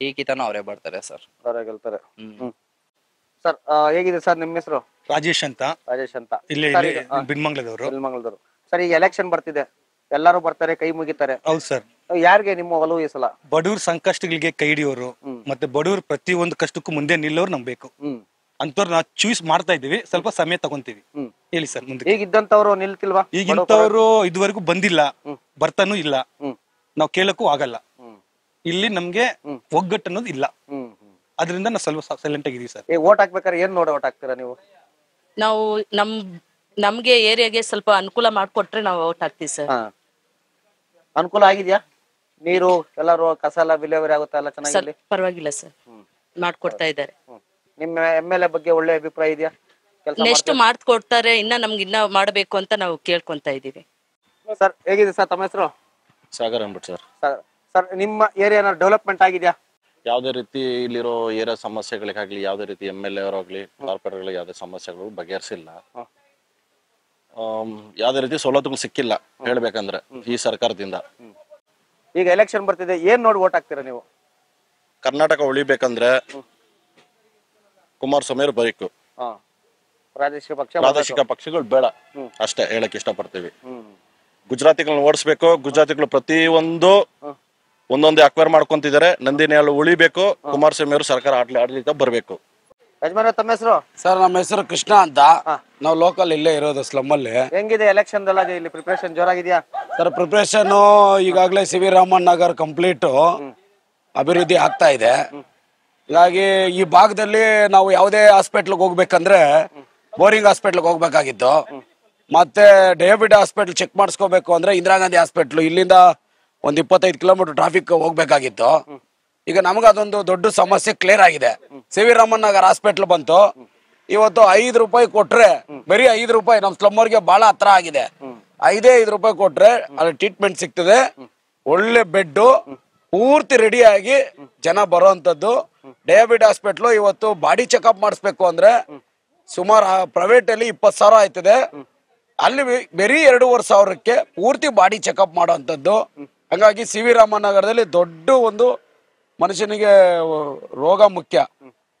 ಈ ಕಿತನ ಅವರೇ ಬರ್ತಾರೆ ಸರ್. ಅವರೇ ಗೆಲ್ತಾರೆ. ಹ್ಮ್. ಸರ್ ಹೇಗಿದೆ ಸರ್ ನಿಮ್ಮ ಹೆಸರು? ರಾಜೇಶ್ ಅಂತ. ರಾಜೇಶ್ ಅಂತ. ಇಲ್ಲಿ ಬಿನ್ಮಂಗ್ಲದವರು ಬಿನ್ಮಂಗ್ಲದವರು ಸರ್ ಈಗ ಎಲೆಕ್ಷನ್ ಬರ್ತಿದೆ. ಎಲ್ಲರೂ ಬರ್ತಾರೆ ಕೈ ಮುಗಿತಾರೆ. ಹೌದು ಸರ್. ಯಾರಿಗೆ ನಿಮ್ಮ ಒಲವು ಈ ಸಲ? ಬಡವ್ರ ಸಂಕಷ್ಟಗಳಿಗೆ ಕೈ ಹಿಡಿಯೋರು ಮತ್ತೆ ಬಡವ್ರ ಪ್ರತಿ ಒಂದು ಕಷ್ಟಕ್ಕೂ ಮುಂದೆ ನಿಲ್ಲೋರು ನಮ್ ಬೇಕು ಅಂತವ್ರು ನಾವು ಚೂಸ್ ಮಾಡ್ತಾ ಇದೀವಿ ಸ್ವಲ್ಪ ಸಮಯ ತಗೊಂತೀವಿ. ಹೇಳಿ ಸರ್ ಮುಂದೆ ಈಗ ಇದ್ದಂತವ್ರು ನಿಲ್ತಿಲ್ವಾ? ಈಗ ಇಂಥವ್ರು ಇದುವರೆಗೂ ಬಂದಿಲ್ಲ ಬರ್ತಾನೂ ಇಲ್ಲ. ನಾವು ಕೇಳಕ್ಕೂ ಆಗಲ್ಲ. ಇಲ್ಲಿ ನಮ್ಗೆ ಒಗ್ಗಟ್ಟು ಅನ್ನೋದು ಇಲ್ಲ. ಅದರಿಂದ ನಾವು ಸ್ವಲ್ಪ ಸೈಲೆಂಟ್ ಆಗಿದೀವಿ ಸರ್. ಈಗ ಓಟ್ ಹಾಕ್ಬೇಕಾದ್ರೆ ಏನ್ ನೋಡಿ ಓಟ್ ಹಾಕ್ತೀರಾ ನೀವು? ನಾವು ನಮ್ ನಮ್ಗೆ ಏರಿಯಾಗೆ ಸ್ವಲ್ಪ ಅನುಕೂಲ ಮಾಡ್ಕೊಟ್ರೆ ನಾವು ಓಟ್ ಹಾಕ್ತೀವಿ ಸರ್. ಅನುಕೂಲ ಆಗಿದ್ಯಾ? ನೀರು ಎಲ್ಲರೂ ಕಸ ಎಲ್ಲ ವಿಲೇವಾರಿ ಆಗುತ್ತಾ ಎಲ್ಲ ಸರ್ ಚೆನ್ನಾಗಿ ಪರವಾಗಿಲ್ಲ ಸರ್. ಮಾಡ್ಕೊಡ್ತಾ ಇದ್ದಾರೆ. ನಿಮ್ಮ ಎಂ ಎಲ್ ಎ ಬಗ್ಗೆ ಒಳ್ಳೆ ಅಭಿಪ್ರಾಯ ಇದೆಯಾ? ಕೆಲಸ ನೆಕ್ಸ್ಟ್ ಮಾಡ್ಕೊಡ್ತಾರೆ ಇನ್ನ ನಮ್ಗೆ ಇನ್ನ ಮಾಡಬೇಕು ಅಂತ ನಾವು ಕೇಳ್ಕೊಂತ ಇದೀವಿ ಸರ್ ಹೇಗಿದೆ ಸರ್ ತಮ್ಮ ಹೆಸರು? ಸಾಗರ್ ಅಂದ್ಬಿಟ್ಟು ಸರ್. ಸರ್ ಸರ್ ನಿಮ್ಮ ಏರಿಯಾನ ಡೆವಲಪ್ಮೆಂಟ್ ಆಗಿದೆಯಾ? ಯಾವುದೇ ರೀತಿ ಇಲ್ಲಿರೋ ಏರಿಯಾ ಸಮಸ್ಯೆಗಳಿಗಾಗ್ಲಿ ಯಾವುದೇ ರೀತಿ ಎಂ ಎಲ್ ಎ ಅವರಾಗ್ಲಿ ಕಾರ್ಪೊರೇಟ್ಗಳಿಗೆ ಯಾವುದೇ ಸಮಸ್ಯೆಗಳು ಬಗೆಹರಿಸಿಲ್ಲ. ಯಾವುದೇ ರೀತಿ ಸವಲತ್ತುಗಳು ಸಿಕ್ಕಿಲ್ಲ ಹೇಳ್ಬೇಕಂದ್ರೆ ಈ ಸರ್ಕಾರದಿಂದ. ಈಗ ಎಲೆಕ್ಷನ್ ಬರ್ತಿದೆ ಏನ್ ನೋಡಿ ಓಟ್ ಹಾಕ್ತೀರಾ ನೀವು? ಕರ್ನಾಟಕ ಉಳಿಬೇಕಂದ್ರೆ ಕುಮಾರಸ್ವಾಮಿ ಅವ್ರು ಬರೀಕು. ಪ್ರಾದೇಶಿಕ ಪಕ್ಷ ಪ್ರಾದೇಶಿಕ ಪಕ್ಷಗಳು ಬೇಡ. ಅಷ್ಟೇ ಹೇಳಕ್ ಇಷ್ಟಪಡ್ತೀವಿ. ಗುಜರಾತಿಗಳನ್ನ ಓಡಿಸ್ಬೇಕು ಗುಜರಾತಿಗಳು ಪ್ರತಿಯೊಂದು ಒಂದು ಒಂದೊಂದೇ ಅಕ್ವೈರ್ ಮಾಡ್ಕೊಂತಿದ್ದಾರೆ. ನಂದಿನಿ ಹಾಲು ಉಳಿಬೇಕು ಕುಮಾರಸ್ವಾಮಿ ಅವರು ಸರ್ಕಾರ ಆಡ್ಲಿ ಆಡಳಿತ ಬರಬೇಕು. ಯಜಮಾನ ತಮ್ಮ ಹೆಸರು? ಸರ್ ನಮ್ಮ ಹೆಸರು ಕೃಷ್ಣ ಅಂತ. ನಾವು ಲೋಕಲ್ ಇಲ್ಲೇ ಇರೋದು ಸ್ಲಮ್ ಅಲ್ಲಿ. ಹೆಂಗಿದೆ ಎಲೆಕ್ಷನ್ ಇಲ್ಲಿ ಪ್ರಿಪರೇಷನ್ ಜೋರಾಗಿದೆಯಾ? ಸರ್ ಪ್ರಿಪ್ರೇಷನ್ ಈಗಾಗಲೇ C V Raman Nagar complete ಅಭಿವೃದ್ಧಿ ಆಗ್ತಾ ಇದೆ. ಹೀಗಾಗಿ ಈ ಭಾಗದಲ್ಲಿ ನಾವು ಯಾವುದೇ ಹಾಸ್ಪಿಟ್ಲ್ಗೆ ಹೋಗ್ಬೇಕಂದ್ರೆ ಬೋರಿಂಗ್ ಹಾಸ್ಪಿಟ್ಲ್ಗೆ ಹೋಗ್ಬೇಕಾಗಿತ್ತು. ಮತ್ತೆ ಡಯಾಬಿಟಿ ಹಾಸ್ಪಿಟ್ಲ್ ಚೆಕ್ ಮಾಡಿಸ್ಕೋಬೇಕು ಅಂದ್ರೆ ಇಂದಿರಾ ಗಾಂಧಿ ಹಾಸ್ಪಿಟ್ಲ್ ಇಲ್ಲಿಂದ ಒಂದ್ ಇಪ್ಪತ್ತೈದು ಕಿಲೋಮೀಟರ್ ಟ್ರಾಫಿಕ್ ಹೋಗ್ಬೇಕಾಗಿತ್ತು. ಈಗ ನಮ್ಗೆ ಅದೊಂದು ದೊಡ್ಡ ಸಮಸ್ಯೆ ಕ್ಲಿಯರ್ ಆಗಿದೆ. C V Raman Nagar hospital ಬಂತು. ಇವತ್ತು ಐದು ರೂಪಾಯಿ ಕೊಟ್ರೆ ಬರೀ ಐದು ರೂಪಾಯಿ ನಮ್ ಸ್ಲಮ್ಮರ್ಗೆ ಬಹಳ ಹತ್ರ ಆಗಿದೆ. ಐದೇ ಐದು ರೂಪಾಯಿ ಕೊಟ್ರೆ ಅಲ್ಲಿ ಟ್ರೀಟ್ಮೆಂಟ್ ಸಿಗ್ತದೆ. ಒಳ್ಳೆ ಬೆಡ್ ಪೂರ್ತಿ ರೆಡಿ ಆಗಿ ಜನ ಬರುವಂತದ್ದು ಡಯಾಬಿಟ್ ಹಾಸ್ಪಿಟ್ಲು ಇವತ್ತು ಬಾಡಿ ಚೆಕಪ್ ಮಾಡಿಸ್ಬೇಕು ಅಂದ್ರೆ ಸುಮಾರು ಪ್ರೈವೇಟ್ ಅಲ್ಲಿ ಇಪ್ಪತ್ತು ಸಾವಿರ ಆಯ್ತದೆ. ಅಲ್ಲಿ ಬರೀ ಎರಡೂವರೆ ಸಾವಿರಕ್ಕೆ ಪೂರ್ತಿ ಬಾಡಿ ಚೆಕಪ್ ಮಾಡೋಂಥದ್ದು ಹಂಗಾಗಿ ಸಿ ವಿ ರಾಮನಗರದಲ್ಲಿ ದೊಡ್ಡ ಒಂದು ಮನುಷ್ಯನಿಗೆ ರೋಗ ಮುಖ್ಯ.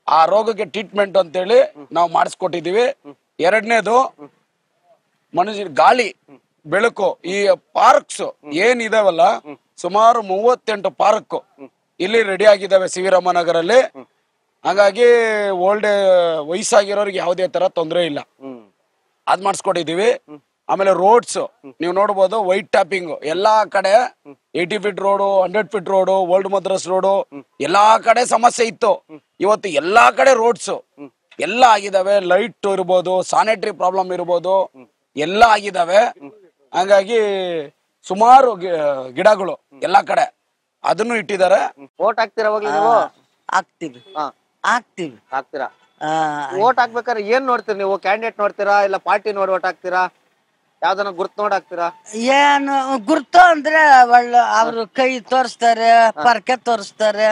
ಆ ರೋಗಕ್ಕೆ ಟ್ರೀಟ್ಮೆಂಟ್ ಅಂತೇಳಿ ನಾವು ಮಾಡಿಸ್ಕೊಟ್ಟಿದೀವಿ ಎರಡನೇದು ಮನುಷ್ಯ ಗಾಳಿ, ಬೆಳಕು, ಈ ಪಾರ್ಕ್ಸ್ ಏನಿದಾವಲ್ಲ, ಸುಮಾರು ಮೂವತ್ತೆಂಟು ಪಾರ್ಕ್ ಇಲ್ಲಿ ರೆಡಿ ಆಗಿದ್ದಾವೆ ಸಿ ವಿ ರಾಮನಗರಲ್ಲಿ ಹಾಗಾಗಿ ಓಲ್ಡ್ ವಯಸ್ಸಾಗಿರೋರಿಗೆ ಯಾವುದೇ ತರ ತೊಂದರೆ ಇಲ್ಲ. ಅದ್ ಮಾಡಿಸ್ಕೊಟ್ಟಿದೀವಿ ಆಮೇಲೆ ರೋಡ್ಸ್ ನೀವು ನೋಡ್ಬೋದು ವೈಟ್ ಟಾಪಿಂಗ್ ಎಲ್ಲಾ ಕಡೆ eighty feet road hundred feet road old Madras road ಎಲ್ಲಾ ಕಡೆ ಸಮಸ್ಯೆ ಇತ್ತು. ಇವತ್ತು ಎಲ್ಲಾ ಕಡೆ ರೋಡ್ಸ್ ಎಲ್ಲ ಆಗಿದಾವೆ. ಲೈಟ್ ಇರ್ಬೋದು ಸ್ಯಾನಿಟರಿ ಪ್ರಾಬ್ಲಮ್ ಇರ್ಬೋದು ಎಲ್ಲ ಆಗಿದಾವೆ. ಹಂಗಾಗಿ ಸುಮಾರು ಗಿಡಗಳು ಎಲ್ಲಾ ಕಡೆ ಅದನ್ನು ಇಟ್ಟಿದ್ದಾರೆ. ಓಟ್ ಹಾಕ್ತೀರಾ ನೀವು? ಆಗ್ತೀವಿ ಹಾ ಹಾಕ್ತಿವಿ. ಹಾಕ್ತೀರಾ? ಓಟ್ ಹಾಕ್ಬೇಕಾದ್ರೆ ಏನ್ ನೋಡ್ತೀರಿ ನೀವು? ಕ್ಯಾಂಡಿಡೇಟ್ ನೋಡ್ತೀರಾ ಇಲ್ಲ ಪಾರ್ಟಿ ನೋಡಿ ಓಟ್ ಹಾಕ್ತೀರಾ? ಯಾವ್ದನ್ನ ಗುರ್ತ್ ನೋಡ್ ಹಾಕ್ತೀರಾ? ಏನು ಗುರ್ತು ಅಂದ್ರೆ ಒಳ್ಳೆ ಅವ್ರು ಕೈ ತೋರಿಸ್ತಾರೆ ಪರ್ಕೆ ತೋರಿಸ್ತಾರೆ.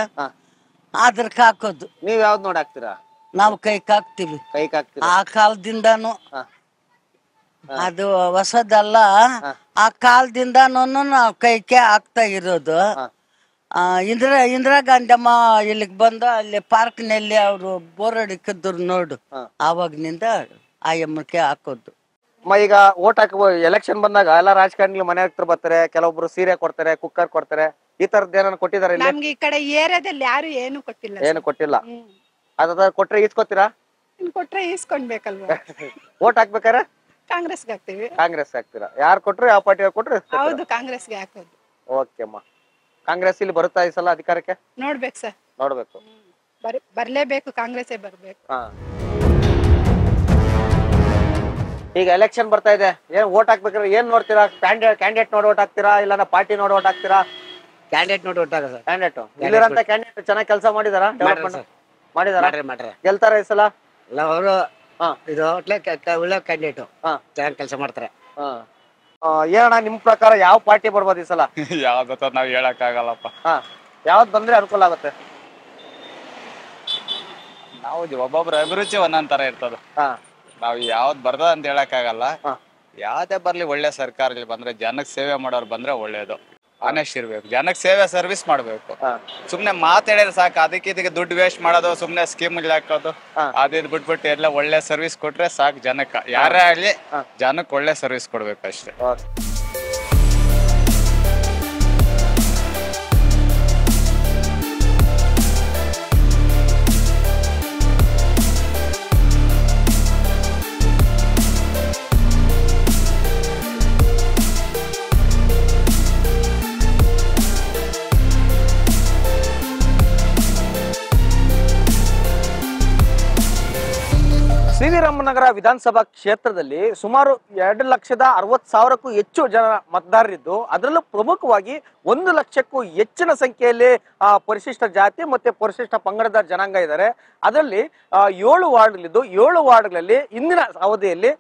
ಅದ್ರಕ್ ಹಾಕೋದು. ನೀವ್ ಯಾವ್ದ್ ನೋಡ್ ಹಾಕ್ತೀರಾ? ನಾವು ಕೈ ಹಾಕ್ತಿವಿ. ಕೈ ಹಾಕ್ತೀರಾ? ಆ ಕಾಲದಿಂದಾನು. ಅದು ಹೊಸದಲ್ಲ. ಆ ಕಾಲದಿಂದಾನು ನಾವು ಕೈಕೆ ಹಾಕ್ತಾ ಇರೋದು. ಇಂದಿರಾ ಇಂದಿರಾ ಗಾಂಧಮ್ಮ ಇಲ್ಲಿಗೆ ಬಂದು ಅಲ್ಲಿ ಪಾರ್ಕ್ನಲ್ಲಿ ಅವರು ಬೋರ್ ಹೊಡಿಕಿದ್ರು ನೋಡು. ಆವಾಗ್ನಿಂದ ಆ ಎಮ್ಮಕ್ಕೆ ಹಾಕೋದು. ಅಮ್ಮ ಈಗ ಓಟ್ ಹಾಕ ಎಲೆಕ್ಷನ್ ಬಂದಾಗ ಎಲ್ಲ ರಾಜಕಾರಣಿಗಳು ಮನೆ ಹತ್ರ ಬರ್ತಾರೆ ಕೆಲವೊಬ್ರು ಸೀರೆ ಕೊಡ್ತಾರೆ ಕುಕ್ಕರ್ ಕೊಡ್ತಾರೆ ಈ ತರದ್ ಏನಾರ ಕೊಟ್ಟಿದ್ದಾರೆ ನಮ್ಗೆ ಈ ಕಡೆ ಏರಿಯಾದಲ್ಲಿ ಯಾರು ಏನು ಕೊಟ್ಟಿಲ್ಲ ಏನು ಕೊಟ್ಟಿಲ್ಲ? ಅದ ಕೊಟ್ರೆ ಈಸ್ಕೊತೀರಾ? ಕೊಟ್ರೆ ಈಸ್ಕೊಂಡ್ಬೇಕಲ್ವಾ ಓಟ್ ಹಾಕ್ಬೇಕಾರೆ? ಕಾಂಗ್ರೆಸ್ಗೆ ಹಾಕ್ತಿವಿ. ಕಾಂಗ್ರೆಸ್ ಹಾಕ್ತೀರಾ? ಯಾರು ಕೊಟ್ರು ಯಾವ ಪಾರ್ಟಿ ಕೊಟ್ರು ಹೌದು ಕಾಂಗ್ರೆಸ್ಗೆ ಹಾಕೋದು. ಓಕೆ ಅಮ್ಮ. ಕಾಂಗ್ರೆಸ್ ಇಲ್ಲಿ ಬರುತ್ತಾ ಈ ಸಲ ಅಧಿಕಾರಕ್ಕೆ? ನೋಡ್ಬೇಕು ಸರ್. ನೋಡ್ಬೇಕು. ಬರ್ ಬರ್ಲೇಬೇಕು ಕಾಂಗ್ರೆಸ್ ಬರ್ಬೇಕು. ಹಾ. ಈಗ ಎಲೆಕ್ಷನ್ ಬರ್ತಾ ಇದೆ. ಏನ್ ಓಟ್ ಹಾಕ್ಬೇಕಾದ್ರೆ ಏನ್ ನೋಡ್ತೀರಾ? ಕ್ಯಾಂಡಿಡೇಟ್ ಕ್ಯಾಂಡಿಡೇಟ್ ನೋಡಿ ಓಟ್ ಹಾಕ್ತೀರಾ? ಇಲ್ಲ ಪಾರ್ಟಿ ನೋಡಿ ಓಟ್ ಹಾಕ್ತೀರಾ? ಕ್ಯಾಂಡಿಡೇಟ್ ನೋಡಿ ಒಟ್ಟಾಗ ಸರ್ ಕ್ಯಾಂಡಿಡೇಟ್ ಇಲ್ಲಿರಂತ ಕ್ಯಾಂಡಿಡೇಟ್ ಚೆನ್ನಾಗಿ ಕೆಲಸ ಮಾಡಿದಾರ? ಡೆವಲಪ್ಮೆಂಟ್ ಮಾಡಿದಾರ ಮಾಡಿದಾರಾ? ಮಾಡ್ರಿ, ಮಾಡ್ರಿ. ಗೆಲ್ತಾರ ಈ ಸಲ? ಇಲ್ಲ ಅವರು ಇದು ಒಟ್ಲೆ ಒಳ್ಳೆ ಕ್ಯಾಂಡಿಡೇಟ್ ಚೆನ್ನಾಗಿ ಕೆಲಸ ಮಾಡ್ತಾರೆ. ಏನಣ್ಣ ನಿಮ್ ಪ್ರಕಾರ ಯಾವ ಪಾರ್ಟಿ ಬರ್ಬೋದು ಈ ಸಲ? ಯಾವ್ದು ನಾವ್ ಹೇಳಕ್ ಆಗಲ್ಲಪ್ಪ ಹಾ. ಯಾವ್ದು ಬಂದ್ರೆ ಅನುಕೂಲ ಆಗುತ್ತೆ? ನಾವು ಒಬ್ಬೊಬ್ರ ಅಭಿರುಚಿ ಒಂದೊಂದ್ ತರ ಇರ್ತದ. ಹಾ. ನಾವ್ ಯಾವ್ದ್ ಬರ್ದ ಅಂತ ಹೇಳಕ್ ಆಗಲ್ಲ ಯಾವ್ದೇ ಬರ್ಲಿ ಒಳ್ಳೆ ಸರ್ಕಾರ ಇಲ್ಲಿ ಬಂದ್ರೆ ಜನಕ್ ಸೇವೆ ಮಾಡೋರ್ ಬಂದ್ರೆ ಒಳ್ಳೇದು. ಆನೆಸ್ಟ್ ಇರ್ಬೇಕು. ಜನಕ್ ಸೇವೆ ಸರ್ವಿಸ್ ಮಾಡ್ಬೇಕು. ಸುಮ್ನೆ ಮಾತಾಡಿದ್ರೆ ಸಾಕು. ಅದಕ್ಕೆ ಇದಕ್ಕೆ ದುಡ್ಡು ವೇಸ್ಟ್ ಮಾಡೋದು ಸುಮ್ನೆ ಸ್ಕೀಮ್ ಹಾಕೋದು ಅದಿದ್ ಬಿಟ್ಬಿಟ್ಟು ಎಲ್ಲ ಒಳ್ಳೆ ಸರ್ವಿಸ್ ಕೊಟ್ರೆ ಸಾಕು ಜನಕ್ಕ. ಯಾರೇ ಆಗ್ಲಿ ಜನಕ್ ಒಳ್ಳೆ ಸರ್ವಿಸ್ ಕೊಡ್ಬೇಕು ಅಷ್ಟೇ. ಸಿ ವಿ ರಾಮನಗರ ವಿಧಾನಸಭಾ ಕ್ಷೇತ್ರದಲ್ಲಿ ಸುಮಾರು ಎರಡು ಲಕ್ಷದ ಅರವತ್ ಸಾವಿರಕ್ಕೂ ಹೆಚ್ಚು ಜನ ಮತದಾರರಿದ್ದು, ಅದರಲ್ಲೂ ಪ್ರಮುಖವಾಗಿ ಒಂದು ಲಕ್ಷಕ್ಕೂ ಹೆಚ್ಚಿನ ಸಂಖ್ಯೆಯಲ್ಲಿ ಪರಿಶಿಷ್ಟ ಜಾತಿ ಮತ್ತೆ ಪರಿಶಿಷ್ಟ ಪಂಗಡದ ಜನಾಂಗ ಇದ್ದಾರೆ. ಅದರಲ್ಲಿ ಏಳು ವಾರ್ಡ್ಗಳಿದ್ದು, ಏಳು ವಾರ್ಡ್ಗಳಲ್ಲಿ ಇಂದಿನ ಅವಧಿಯಲ್ಲಿ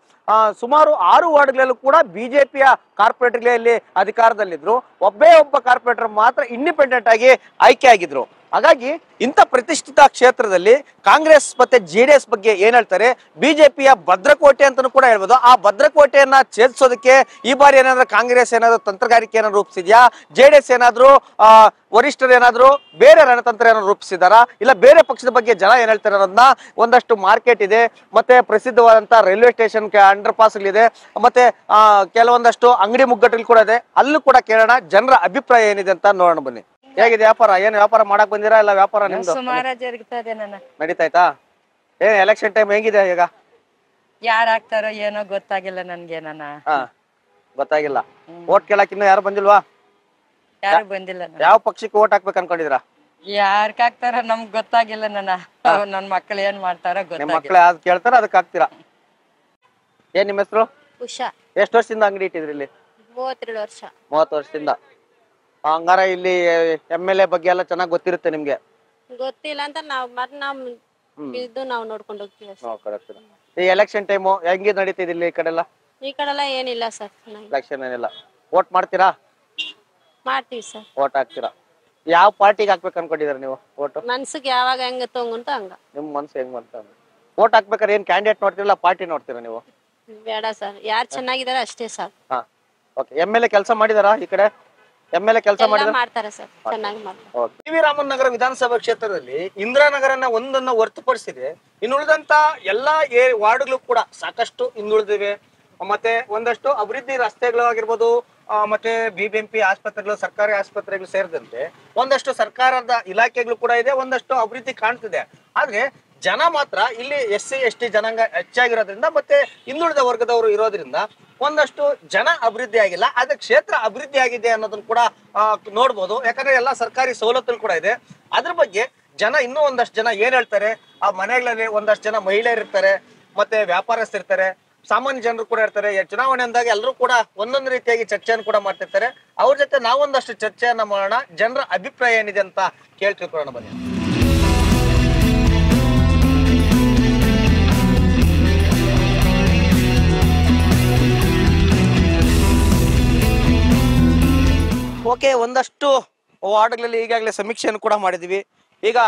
ಸುಮಾರು ಆರು ವಾರ್ಡ್ಗಳಲ್ಲೂ ಕೂಡ ಬಿಜೆಪಿಯ ಕಾರ್ಪೊರೇಟರ್ಗಳಲ್ಲಿ ಅಧಿಕಾರದಲ್ಲಿದ್ರು. ಒಬ್ಬೇ ಒಬ್ಬ ಕಾರ್ಪೊರೇಟರ್ ಮಾತ್ರ ಇಂಡಿಪೆಂಡೆಂಟ್ ಆಗಿ ಆಯ್ಕೆ ಆಗಿದ್ರು. ಹಾಗಾಗಿ ಇಂಥ ಪ್ರತಿಷ್ಠಿತ ಕ್ಷೇತ್ರದಲ್ಲಿ ಕಾಂಗ್ರೆಸ್ ಮತ್ತೆ ಎಸ್ ಬಗ್ಗೆ ಏನ್ ಹೇಳ್ತಾರೆ? ಬಿಜೆಪಿಯ ಭದ್ರಕೋಟೆ ಅಂತಾನೂ ಕೂಡ ಹೇಳ್ಬೋದು. ಆ ಭದ್ರಕೋಟೆಯನ್ನ ಛೇದಿಸೋದಕ್ಕೆ ಈ ಬಾರಿ ಏನಾದ್ರೂ ಕಾಂಗ್ರೆಸ್ ಏನಾದ್ರೂ ತಂತ್ರಗಾರಿಕೆ ಏನಾದ್ರು ರೂಪಿಸಿದ್ಯಾ? ಜೆಡಿಎಸ್ ಏನಾದ್ರು, ಆ, ವರಿಷ್ಠರು ಏನಾದ್ರು, ಬೇರೆ ರಣತಂತ್ರ ಏನಾದ್ರು ರೂಪಿಸಿದಾರಾ ಇಲ್ಲ ಬೇರೆ ಪಕ್ಷದ ಬಗ್ಗೆ ಜನ ಏನ್ ಹೇಳ್ತಾರೆ ಅನ್ನೋದನ್ನ ಒಂದಷ್ಟು ಮಾರ್ಕೆಟ್ ಇದೆ, ಮತ್ತೆ ಪ್ರಸಿದ್ಧವಾದಂತ ರೈಲ್ವೆ ಸ್ಟೇಷನ್ ಅಂಡರ್ ಇದೆ ಮತ್ತೆ ಕೆಲವೊಂದಷ್ಟು ಅಂಗಡಿ ಮುಗ್ಗಟ್ಟಲ್ಲಿ ಕೂಡ ಇದೆ. ಅಲ್ಲೂ ಕೂಡ ಕೇಳೋಣ, ಜನರ ಅಭಿಪ್ರಾಯ ಏನಿದೆ ಅಂತ ನೋಡೋಣ ಬನ್ನಿ. ಹೇಗಿದೆ ವ್ಯಾಪಾರ? ಏನ್ ವ್ಯಾಪಾರ ಮಾಡಕ್ ಬಂದಿರಾ ಇಲ್ಲ ವ್ಯಾಪಾರ ನಿಮ್ದು? ಸುಮಾರ ಜರುಗ್ತಾ ಇದೆ ನನ್ನ. ನಡೀತಾಯ್ತಾ? ಏನ್ ಎಲೆಕ್ಷನ್ ಟೈಮ್ ಹೆಂಗಿದೆ ಈಗ? ಯಾರ್ ಆಗ್ತಾರೋ ಏನೋ ಗೊತ್ತಾಗಿಲ್ಲ ನನ್ಗೆ ನನ್ನ. ಹಾ ಗೊತ್ತಾಗಿಲ್ಲ. ಓಟ್ ಕೇಳಕ್ ಇನ್ನು ಯಾರು ಬಂದಿಲ್ವಾ? ಯಾರು ಬಂದಿಲ್ಲ ನನ್ನ. ಯಾವ ಪಕ್ಷಕ್ಕೆ ಓಟ್ ಹಾಕ್ಬೇಕು ಅನ್ಕೊಂಡಿದ್ರ ಯಾರ್ಗ್ ಹಾಕ್ತಾರೋ ನಮ್ಗ್ ಗೊತ್ತಾಗಿಲ್ಲ ನನ್ನ. ನನ್ ಮಕ್ಳು ಏನ್ ಮಾಡ್ತಾರೋ ನಿಮ್ ಗೊತ್ತಾಗಿಲ್ಲ. ಮಕ್ಳು ಯಾವ್ದು ಕೇಳ್ತಾರ ಅದಕ್ಕೆ ಹಾಕ್ತೀರಾ? ಏನ್ ನಿಮ್ಮ ಹೆಸರು? ಉಷಾ. ಎಷ್ಟು ವರ್ಷದಿಂದ ಅಂಗಡಿ ಇಟ್ಟಿದ್ರಿ ಇಲ್ಲಿ? ಮೂವತ್ತೆರಡು ವರ್ಷ. ಮೂವತ್ತು ವರ್ಷದಿಂದ. ಹಂಗಾರ ಇಲ್ಲಿ ಎಂ ಎಲ್ ಎ ಬಗ್ಗೆ ಎಲ್ಲ ಚೆನ್ನಾಗಿ ಗೊತ್ತಿರುತ್ತೆ ನಿಮ್ಗೆ? ಗೊತ್ತಿಲ್ಲ ಅಂತ ನಾವ್ ಮತ್ ನಾವ್ ಹ್ಮ್. ನಾವ್ ನೋಡ್ಕೊಂಡು ಹೋಗ್ತೀವಿ ಅಷ್ಟೇ. ಈ ಎಲೆಕ್ಷನ್ ಟೈಮು ಹೆಂಗೆ ನಡೀತಿದೆ ಇಲ್ಲಿ ಈ ಕಡೆ ಎಲ್ಲ ಈ ಕಡೆ ಎಲ್ಲ ಏನಿಲ್ಲ ಸರ್ ಎಲೆಕ್ಷನ್ ಏನಿಲ್ಲ. ವೋಟ್ ಮಾಡ್ತೀರಾ? ಮಾಡ್ತೀವಿ ಸರ್ ವೋಟ್ ಹಾಕ್ತೀರಾ? ಯಾವ ಪಾರ್ಟಿಗೆ ಹಾಕ್ಬೇಕು ಅನ್ಕೊಂಡಿದ್ದೀರಾ ನೀವು ವೋಟ್ ಮನ್ಸಿಗೆ ಯಾವಾಗ ಹೆಂಗ ತೊಗೊಂತ ಹಂಗ. ನಿಮ್ ಮನ್ಸು ಹೆಂಗ್ ಬಂತ ವೋಟ್ ಹಾಕ್ಬೇಕಾದ್ರೆ ಏನ್ ಕ್ಯಾಂಡಿಡೇಟ್ ನೋಡ್ತೀರಲ್ಲ ಪಾರ್ಟಿ ನೋಡ್ತೀರಾ ನೀವು? ಬೇಡ ಸರ್ ಯಾರ್ ಚೆನ್ನಾಗಿದಾರೆ ಅಷ್ಟೇ ಸರ್ ಹಾ. ಓಕೆ ಎಂ ಎಲ್ ಎ ಕೆಲಸ ಮಾಡಿದಾರಾ ಈ ಕಡೆ? ಎಂ ಎಲ್ ಎ ಕೆಲಸ ಮಾಡ್ತಾರೆ ಸರ್. ಚೆನ್ನಾಗಿ ಮಾಡ್ತಾರೆ. ಟಿ ವಿ ರಾಮನ್ ನಗರ ವಿಧಾನಸಭಾ ಕ್ಷೇತ್ರದಲ್ಲಿ ಇಂದಿರಾನಗರನ ಒಂದನ್ನ ಹೊರತುಪಡಿಸಿದೆ ಇನ್ನು ಉಳಿದಂತ ಎಲ್ಲಾ ಏ ವಾರ್ಡ್ಗಳು ಕೂಡ ಸಾಕಷ್ಟು ಹಿಂದುಳಿದಿವೆ. ಮತ್ತೆ ಒಂದಷ್ಟು ಅಭಿವೃದ್ಧಿ ರಸ್ತೆಗಳು ಆಗಿರ್ಬೋದು ಮತ್ತೆ ಬಿಬಿಎಂಪಿ ಆಸ್ಪತ್ರೆಗಳು ಸರ್ಕಾರಿ ಆಸ್ಪತ್ರೆಗಳು ಸೇರಿದಂತೆ ಒಂದಷ್ಟು ಸರ್ಕಾರದ ಇಲಾಖೆಗಳು ಕೂಡ ಇದೆ ಒಂದಷ್ಟು ಅಭಿವೃದ್ಧಿ ಕಾಣ್ತಿದೆ. ಆದ್ರೆ ಜನ ಮಾತ್ರ ಇಲ್ಲಿ ಎಸ್ ಸಿ, ಎಸ್ ಟಿ ಜನಾಂಗ ಹೆಚ್ಚಾಗಿರೋದ್ರಿಂದ ಮತ್ತೆ ಹಿಂದುಳಿದ ವರ್ಗದವರು ಇರೋದ್ರಿಂದ ಒಂದಷ್ಟು ಜನ ಅಭಿವೃದ್ಧಿ ಆಗಿಲ್ಲ. ಆದ್ರೆ ಕ್ಷೇತ್ರ ಅಭಿವೃದ್ಧಿ ಆಗಿದೆ ಅನ್ನೋದನ್ನ ಕೂಡ ನೋಡ್ಬೋದು. ಯಾಕಂದ್ರೆ ಎಲ್ಲ ಸರ್ಕಾರಿ ಸವಲತ್ತುಗಳು ಕೂಡ ಇದೆ. ಅದ್ರ ಬಗ್ಗೆ ಜನ ಇನ್ನೂ ಒಂದಷ್ಟು ಜನ ಏನ್ ಹೇಳ್ತಾರೆ? ಆ ಮನೆಗಳಲ್ಲಿ ಒಂದಷ್ಟು ಜನ ಮಹಿಳೆಯರು ಇರ್ತಾರೆ, ಮತ್ತೆ ವ್ಯಾಪಾರಸ್ಥರಿರ್ತಾರೆ ಸಾಮಾನ್ಯ ಜನರು ಕೂಡ ಇರ್ತಾರೆ. ಚುನಾವಣೆ ಅಂದಾಗ ಎಲ್ಲರೂ ಕೂಡ ಒಂದೊಂದು ರೀತಿಯಾಗಿ ಚರ್ಚೆಯನ್ನು ಕೂಡ ಮಾಡ್ತಿರ್ತಾರೆ. ಅವ್ರ ಜೊತೆ ನಾವೊಂದಷ್ಟು ಚರ್ಚೆಯನ್ನ ಮಾಡೋಣ. ಜನರ ಅಭಿಪ್ರಾಯ ಏನಿದೆ ಅಂತ ಕೇಳಿ ತಿಳ್ಕೊಳ್ಳೋಣ ಬನ್ನಿ. ಓಕೆ ಒಂದಷ್ಟು ವಾರ್ಡ್ಗಳಲ್ಲಿ ಈಗಾಗಲೇ ಸಮೀಕ್ಷೆಯನ್ನು ಕೂಡ ಮಾಡಿದ್ವಿ. ಈಗ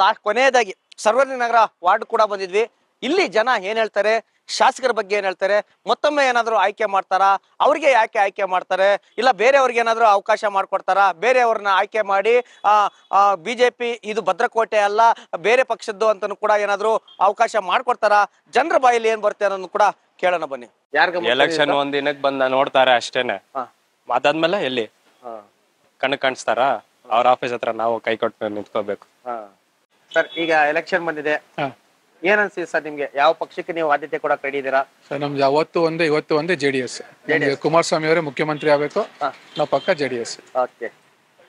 ಲಾಸ್ಟ್ ಕೊನೆಯದಾಗಿ ಸರ್ವರ್ಣಿ ನಗರ ವಾರ್ಡ್ ಕೂಡ ಬಂದಿದ್ವಿ. ಇಲ್ಲಿ ಜನ ಏನ್ ಹೇಳ್ತಾರೆ? ಶಾಸಕರ ಬಗ್ಗೆ ಏನ್ ಹೇಳ್ತಾರೆ? ಮತ್ತೊಮ್ಮೆ ಏನಾದ್ರು ಆಯ್ಕೆ ಮಾಡ್ತಾರಾ? ಅವ್ರಿಗೆ ಯಾಕೆ ಆಯ್ಕೆ ಮಾಡ್ತಾರೆ? ಇಲ್ಲ ಬೇರೆಯವ್ರಿಗೆ ಏನಾದ್ರು ಅವಕಾಶ ಮಾಡ್ಕೊಡ್ತಾರಾ? ಬೇರೆಯವ್ರನ್ನ ಆಯ್ಕೆ ಮಾಡಿ ಆ ಬಿಜೆಪಿ ಇದು ಭದ್ರಕೋಟೆ ಅಲ್ಲ ಬೇರೆ ಪಕ್ಷದ್ದು ಅಂತನೂ ಕೂಡ ಏನಾದ್ರು ಅವಕಾಶ ಮಾಡ್ಕೊಡ್ತಾರಾ? ಜನರ ಬಾಯಲ್ಲಿ ಏನ್ ಬರುತ್ತೆ ಅನ್ನೋದು ಕೂಡ ಕೇಳೋಣ ಬನ್ನಿ. ಎಲೆಕ್ಷನ್ ಒಂದ್ ದಿನಕ್ ಬಂದ ನೋಡ್ತಾರೆ ಅಷ್ಟೇನೆ. ಅದಾದ್ಮೇಲೆ ಎಲ್ಲಿ? ಕಣ್ಣು ಕಾಣಿಸ್ತಾರ? ಅವ್ರ ಆಫೀಸ್ ಹತ್ರ ನಾವು ಕೈ ಕೊಟ್ಟು ನಿಂತ್ಕೋಬೇಕು. ಸರ್ ಈಗ ಎಲೆಕ್ಷನ್ ಬಂದಿದೆ. ಏನ್ ಅನ್ಸಿದೆ ಸರ್ ನಿಮ್ಗೆ? ಯಾವ ಪಕ್ಷಕ್ಕೆ ನೀವು ಆದ್ಯತೆ ಕೊಡಕ್ ರೆಡಿ ಇದ್ದೀರಾ? ಸರ್ ನಮ್ದು ಅವತ್ತು ಒಂದೇ ಇವತ್ತು ಒಂದೇ ಜೆಡಿಎಸ್ ಡಿ ಎಸ್ ಕುಮಾರಸ್ವಾಮಿ ಅವರೇ ಮುಖ್ಯಮಂತ್ರಿ ಆಗ್ಬೇಕು. ನಾವು ಪಕ್ಕ ಜೆಡಿಎಸ್ ಡಿ ಎಸ್ ಓಕೆ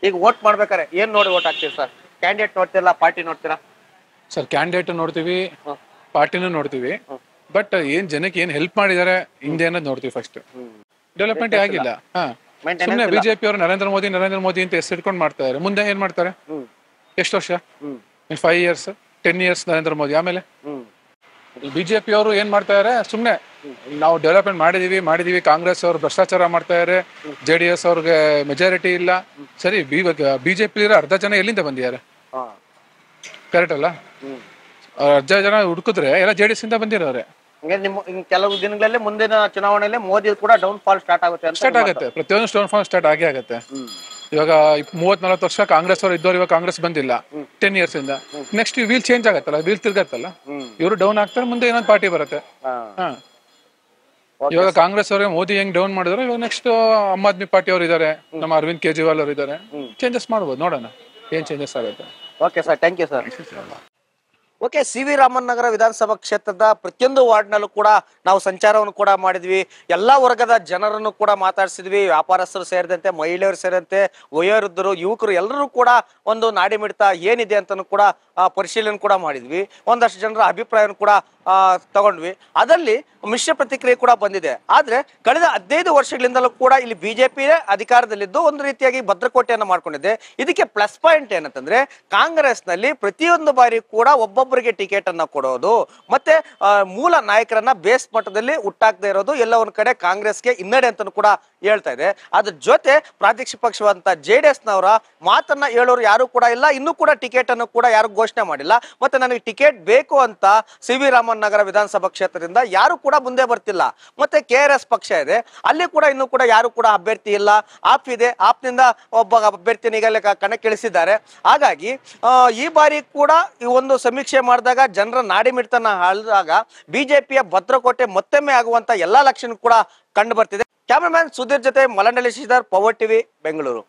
ಈಗ ವೋಟ್ ಮಾಡ್ಬೇಕಾರೆ ಏನ್ ನೋಡಿ ವೋಟ್ ಹಾಕ್ತೀವಿ ಸರ್? ಕ್ಯಾಂಡಿಡೇಟ್ ನೋಡ್ತೀರಾ ಪಾರ್ಟಿ ನೋಡ್ತೀರಾ? ಸರ್ ಕ್ಯಾಂಡಿಡೇಟ್ ನೋಡ್ತೀವಿ ಪಾರ್ಟಿನೂ ನೋಡ್ತೀವಿ. ಬಟ್ ಏನ್ ಜನಕ್ಕೆ ಏನ್ ಹೆಲ್ಪ್ ಮಾಡಿದಾರೆ ಹಿಂದೆ ಅನ್ನೋದು ನೋಡ್ತೀವಿ ಫಸ್ಟ್ ಡೆವಲಪ್ಮೆಂಟ್ ಆಗಿಲ್ಲ. ಹಾ. ಸುಮ್ಮನೆ ಬಿಜೆಪಿ ಅವರು ನರೇಂದ್ರ ಮೋದಿ ನರೇಂದ್ರ ಮೋದಿ ಅಂತ ಹೆಸರು ಇಟ್ಕೊಂಡು ಮಾಡ್ತಾ ಇದಾರೆ. ಮುಂದೆ ಏನ್ ಮಾಡ್ತಾರೆ? ಎಷ್ಟು ವರ್ಷ? Five years ten years Narendra Modi. ಆಮೇಲೆ? ಬಿಜೆಪಿ ಅವರು ಏನ್ ಮಾಡ್ತಾ ಇದಾರೆ? ಸುಮ್ನೆ ನಾವು ಡೆವಲಪ್ಮೆಂಟ್ ಮಾಡಿದೀವಿ ಮಾಡಿದೀವಿ. ಕಾಂಗ್ರೆಸ್ ಅವರು ಭ್ರಷ್ಟಾಚಾರ ಮಾಡ್ತಾ ಇದಾರೆ. ಜೆ ಡಿ ಎಸ್ ಅವ್ರಿಗೆ ಮೆಜಾರಿಟಿ ಇಲ್ಲ. ಸರಿ ಬಿಜೆಪಿ ಅರ್ಧ ಜನ ಎಲ್ಲಿಂದ ಬಂದಿದ್ದಾರೆ? ಕರೆಕ್ಟ್ ಅಲ್ಲ? ಅರ್ಧ ಜನ ಹುಡುಕಿದ್ರೆ ಎಲ್ಲ ಜೆ ಡಿ ಎಸ್ ಇಂದ ಬಂದಿರೋರೆ. ಹಂಗೆ ನಿಮ್ಮ ಕೆಲವು ದಿನಗಳಲ್ಲಿ ಮುಂದಿನ ಚುನಾವಣೆಯಲ್ಲಿ ಮೋದಿ ಕೂಡ ಡೌನ್ ಫಾಲ್ ಸ್ಟಾರ್ಟ್ ಆಗುತ್ತೆ ಅಂತ ಸ್ಟಾರ್ಟ್ ಆಗುತ್ತೆ. ಪ್ರತಿಯೊಂದು ಸ್ಟೋನ್ ಫಾಲ್ ಸ್ಟಾರ್ಟ್ ಆಗೇ ಆಗುತ್ತೆ. ಇವಾಗ ಮೂವತ್ ನಲವತ್ತು ವರ್ಷ ಕಾಂಗ್ರೆಸ್ ಅವರು ಇದ್ದವರು ಇವಾಗ ಕಾಂಗ್ರೆಸ್ ಬಂದಿಲ್ಲ. ಟೆನ್ ಇಯರ್ಸ್ ಇಂದ. ನೆಕ್ಸ್ಟ್ ವೀಲ್ ಚೇಂಜ್ ಆಗತ್ತಲ್ಲ ವೀಲ್ ತಿರ್ಗತ್ತಲ್ಲ? ಇವರು ಡೌನ್ ಆಗ್ತಾರೆ ಮುಂದೆ ಇನ್ನೊಂದು ಪಾರ್ಟಿ ಬರುತ್ತೆ. ಹಾ. ಇವಾಗ ಕಾಂಗ್ರೆಸ್ ಅವರಿಗೆ ಮೋದಿ ಹೆಂಗ್ ಡೌನ್ ಮಾಡಿದ್ರು ಇವಾಗ ನೆಕ್ಸ್ಟ್ ಆಮ್ ಆದ್ಮಿ ಪಾರ್ಟಿ ಅವರು ಇದಾರೆ. ನಮ್ಮ ಅರವಿಂದ್ ಕೇಜ್ರಿವಾಲ್ ಅವರು ಇದಾರೆ. ಚೇಂಜಸ್ ಮಾಡ್ಬೋದು ನೋಡೋಣ. ಏನ್ ಚೇಂಜಸ್ ಆಗುತ್ತೆ. Okay sir thank you sir okay, C V Raman Nagara ವಿಧಾನಸಭಾ ಕ್ಷೇತ್ರದ ಪ್ರತಿಯೊಂದು ವಾರ್ಡ್ನಲ್ಲೂ ಕೂಡ ನಾವು ಸಂಚಾರವನ್ನು ಕೂಡ ಮಾಡಿದ್ವಿ. ಎಲ್ಲ ವರ್ಗದ ಜನರನ್ನು ಕೂಡ ಮಾತಾಡಿಸಿದ್ವಿ. ವ್ಯಾಪಾರಸ್ಥರು ಸೇರಿದಂತೆ, ಮಹಿಳೆಯರು ಸೇರಿದಂತೆ, ವಯೋವೃದ್ಧರು, ಯುವಕರು ಎಲ್ಲರೂ ಕೂಡ ಒಂದು ನಾಡಿ ಮಿಡಿತ ಏನಿದೆ ಅಂತ ಕೂಡ ಪರಿಶೀಲನೆ ಕೂಡ ಮಾಡಿದ್ವಿ. ಒಂದಷ್ಟು ಜನರ ಅಭಿಪ್ರಾಯವನ್ನು ಕೂಡ ತಗೊಂಡ್ವಿ. ಅದರಲ್ಲಿ ಮಿಶ್ರ ಪ್ರತಿಕ್ರಿಯೆ ಕೂಡ ಬಂದಿದೆ. ಆದ್ರೆ ಕಳೆದ ಹದಿನೈದು ವರ್ಷಗಳಿಂದಲೂ ಕೂಡ ಇಲ್ಲಿ ಬಿಜೆಪಿ ಅಧಿಕಾರದಲ್ಲಿದ್ದು ಒಂದು ರೀತಿಯಾಗಿ ಭದ್ರಕೋಟೆಯನ್ನು ಮಾಡ್ಕೊಂಡಿದೆ. ಇದಕ್ಕೆ ಪ್ಲಸ್ ಪಾಯಿಂಟ್ ಏನಂತಂದ್ರೆ ಕಾಂಗ್ರೆಸ್ನಲ್ಲಿ ಪ್ರತಿಯೊಂದು ಬಾರಿ ಕೂಡ ಒಬ್ಬೊಬ್ಬರಿಗೆ ಟಿಕೆಟ್ ಅನ್ನ ಕೊಡೋದು, ಮತ್ತೆ ಮೂಲ ನಾಯಕರನ್ನ ಬೇಸ್ ಮಟ್ಟದಲ್ಲಿ ಹುಟ್ಟಾಕದೇ ಇರೋದು ಎಲ್ಲ ಒಂದ್ ಕಡೆ ಕಾಂಗ್ರೆಸ್ಗೆ ಹಿನ್ನಡೆ ಅಂತ ಕೂಡ ಹೇಳ್ತಾ ಇದೆ. ಅದ್ರ ಜೊತೆ ಪ್ರಾದೇಶಿಕ ಪಕ್ಷವಾದಂತ ಜೆ ಡಿ ಎಸ್ ನವರ ಮಾತನ್ನ ಹೇಳೋರು ಯಾರು ಕೂಡ ಇಲ್ಲ. ಇನ್ನೂ ಕೂಡ ಟಿಕೆಟ್ ಅನ್ನು ಕೂಡ ಯಾರು ಘೋಷಣೆ ಮಾಡಿಲ್ಲ. ಮತ್ತೆ ನನಗೆ ಟಿಕೆಟ್ ಬೇಕು ಅಂತ ಸಿ ವಿ ನಗರ ವಿಧಾನಸಭಾ ಕ್ಷೇತ್ರದಿಂದ ಯಾರು ಕೂಡ ಮುಂದೆ ಬರ್ತಿಲ್ಲ. ಮತ್ತೆ ಕೆ ಆರ್ ಎಸ್ ಪಕ್ಷ ಇದೆ. ಅಲ್ಲಿ ಕೂಡ ಇನ್ನೂ ಕೂಡ ಯಾರು ಕೂಡ ಅಭ್ಯರ್ಥಿ ಇಲ್ಲ. ಆಪ್ ಇದೆ. ಆಪ್ನಿಂದ ಒಬ್ಬ ಅಭ್ಯರ್ಥಿ ಈಗಲೇ ಕಣಕ್ಕಿಳಿಸಿದ್ದಾರೆ. ಹಾಗಾಗಿ ಈ ಬಾರಿ ಕೂಡ ಈ ಒಂದು ಸಮೀಕ್ಷೆ ಮಾಡಿದಾಗ ಜನರ ನಾಡಿಮಿಡ್ತನ ಹಾಳಿದಾಗ ಬಿಜೆಪಿಯ ಭದ್ರಕೋಟೆ ಮತ್ತೊಮ್ಮೆ ಆಗುವಂತ ಎಲ್ಲಾ ಲಕ್ಷಣ ಕೂಡ ಕಂಡು ಬರ್ತಿದೆ. ಕ್ಯಾಮರಾಮ್ಯಾನ್ ಸುಧೀರ್ ಜೊತೆ ಮಲಂಡಳಿ ಪವರ್ ಟಿವಿ, ಬೆಂಗಳೂರು.